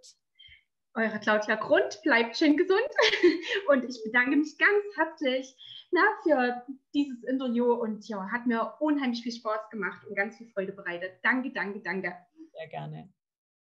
eure Claudia Grund. Bleibt schön gesund. Und ich bedanke mich ganz herzlich na, für dieses Interview und ja, hat mir unheimlich viel Spaß gemacht und ganz viel Freude bereitet. Danke, danke, danke. Sehr gerne.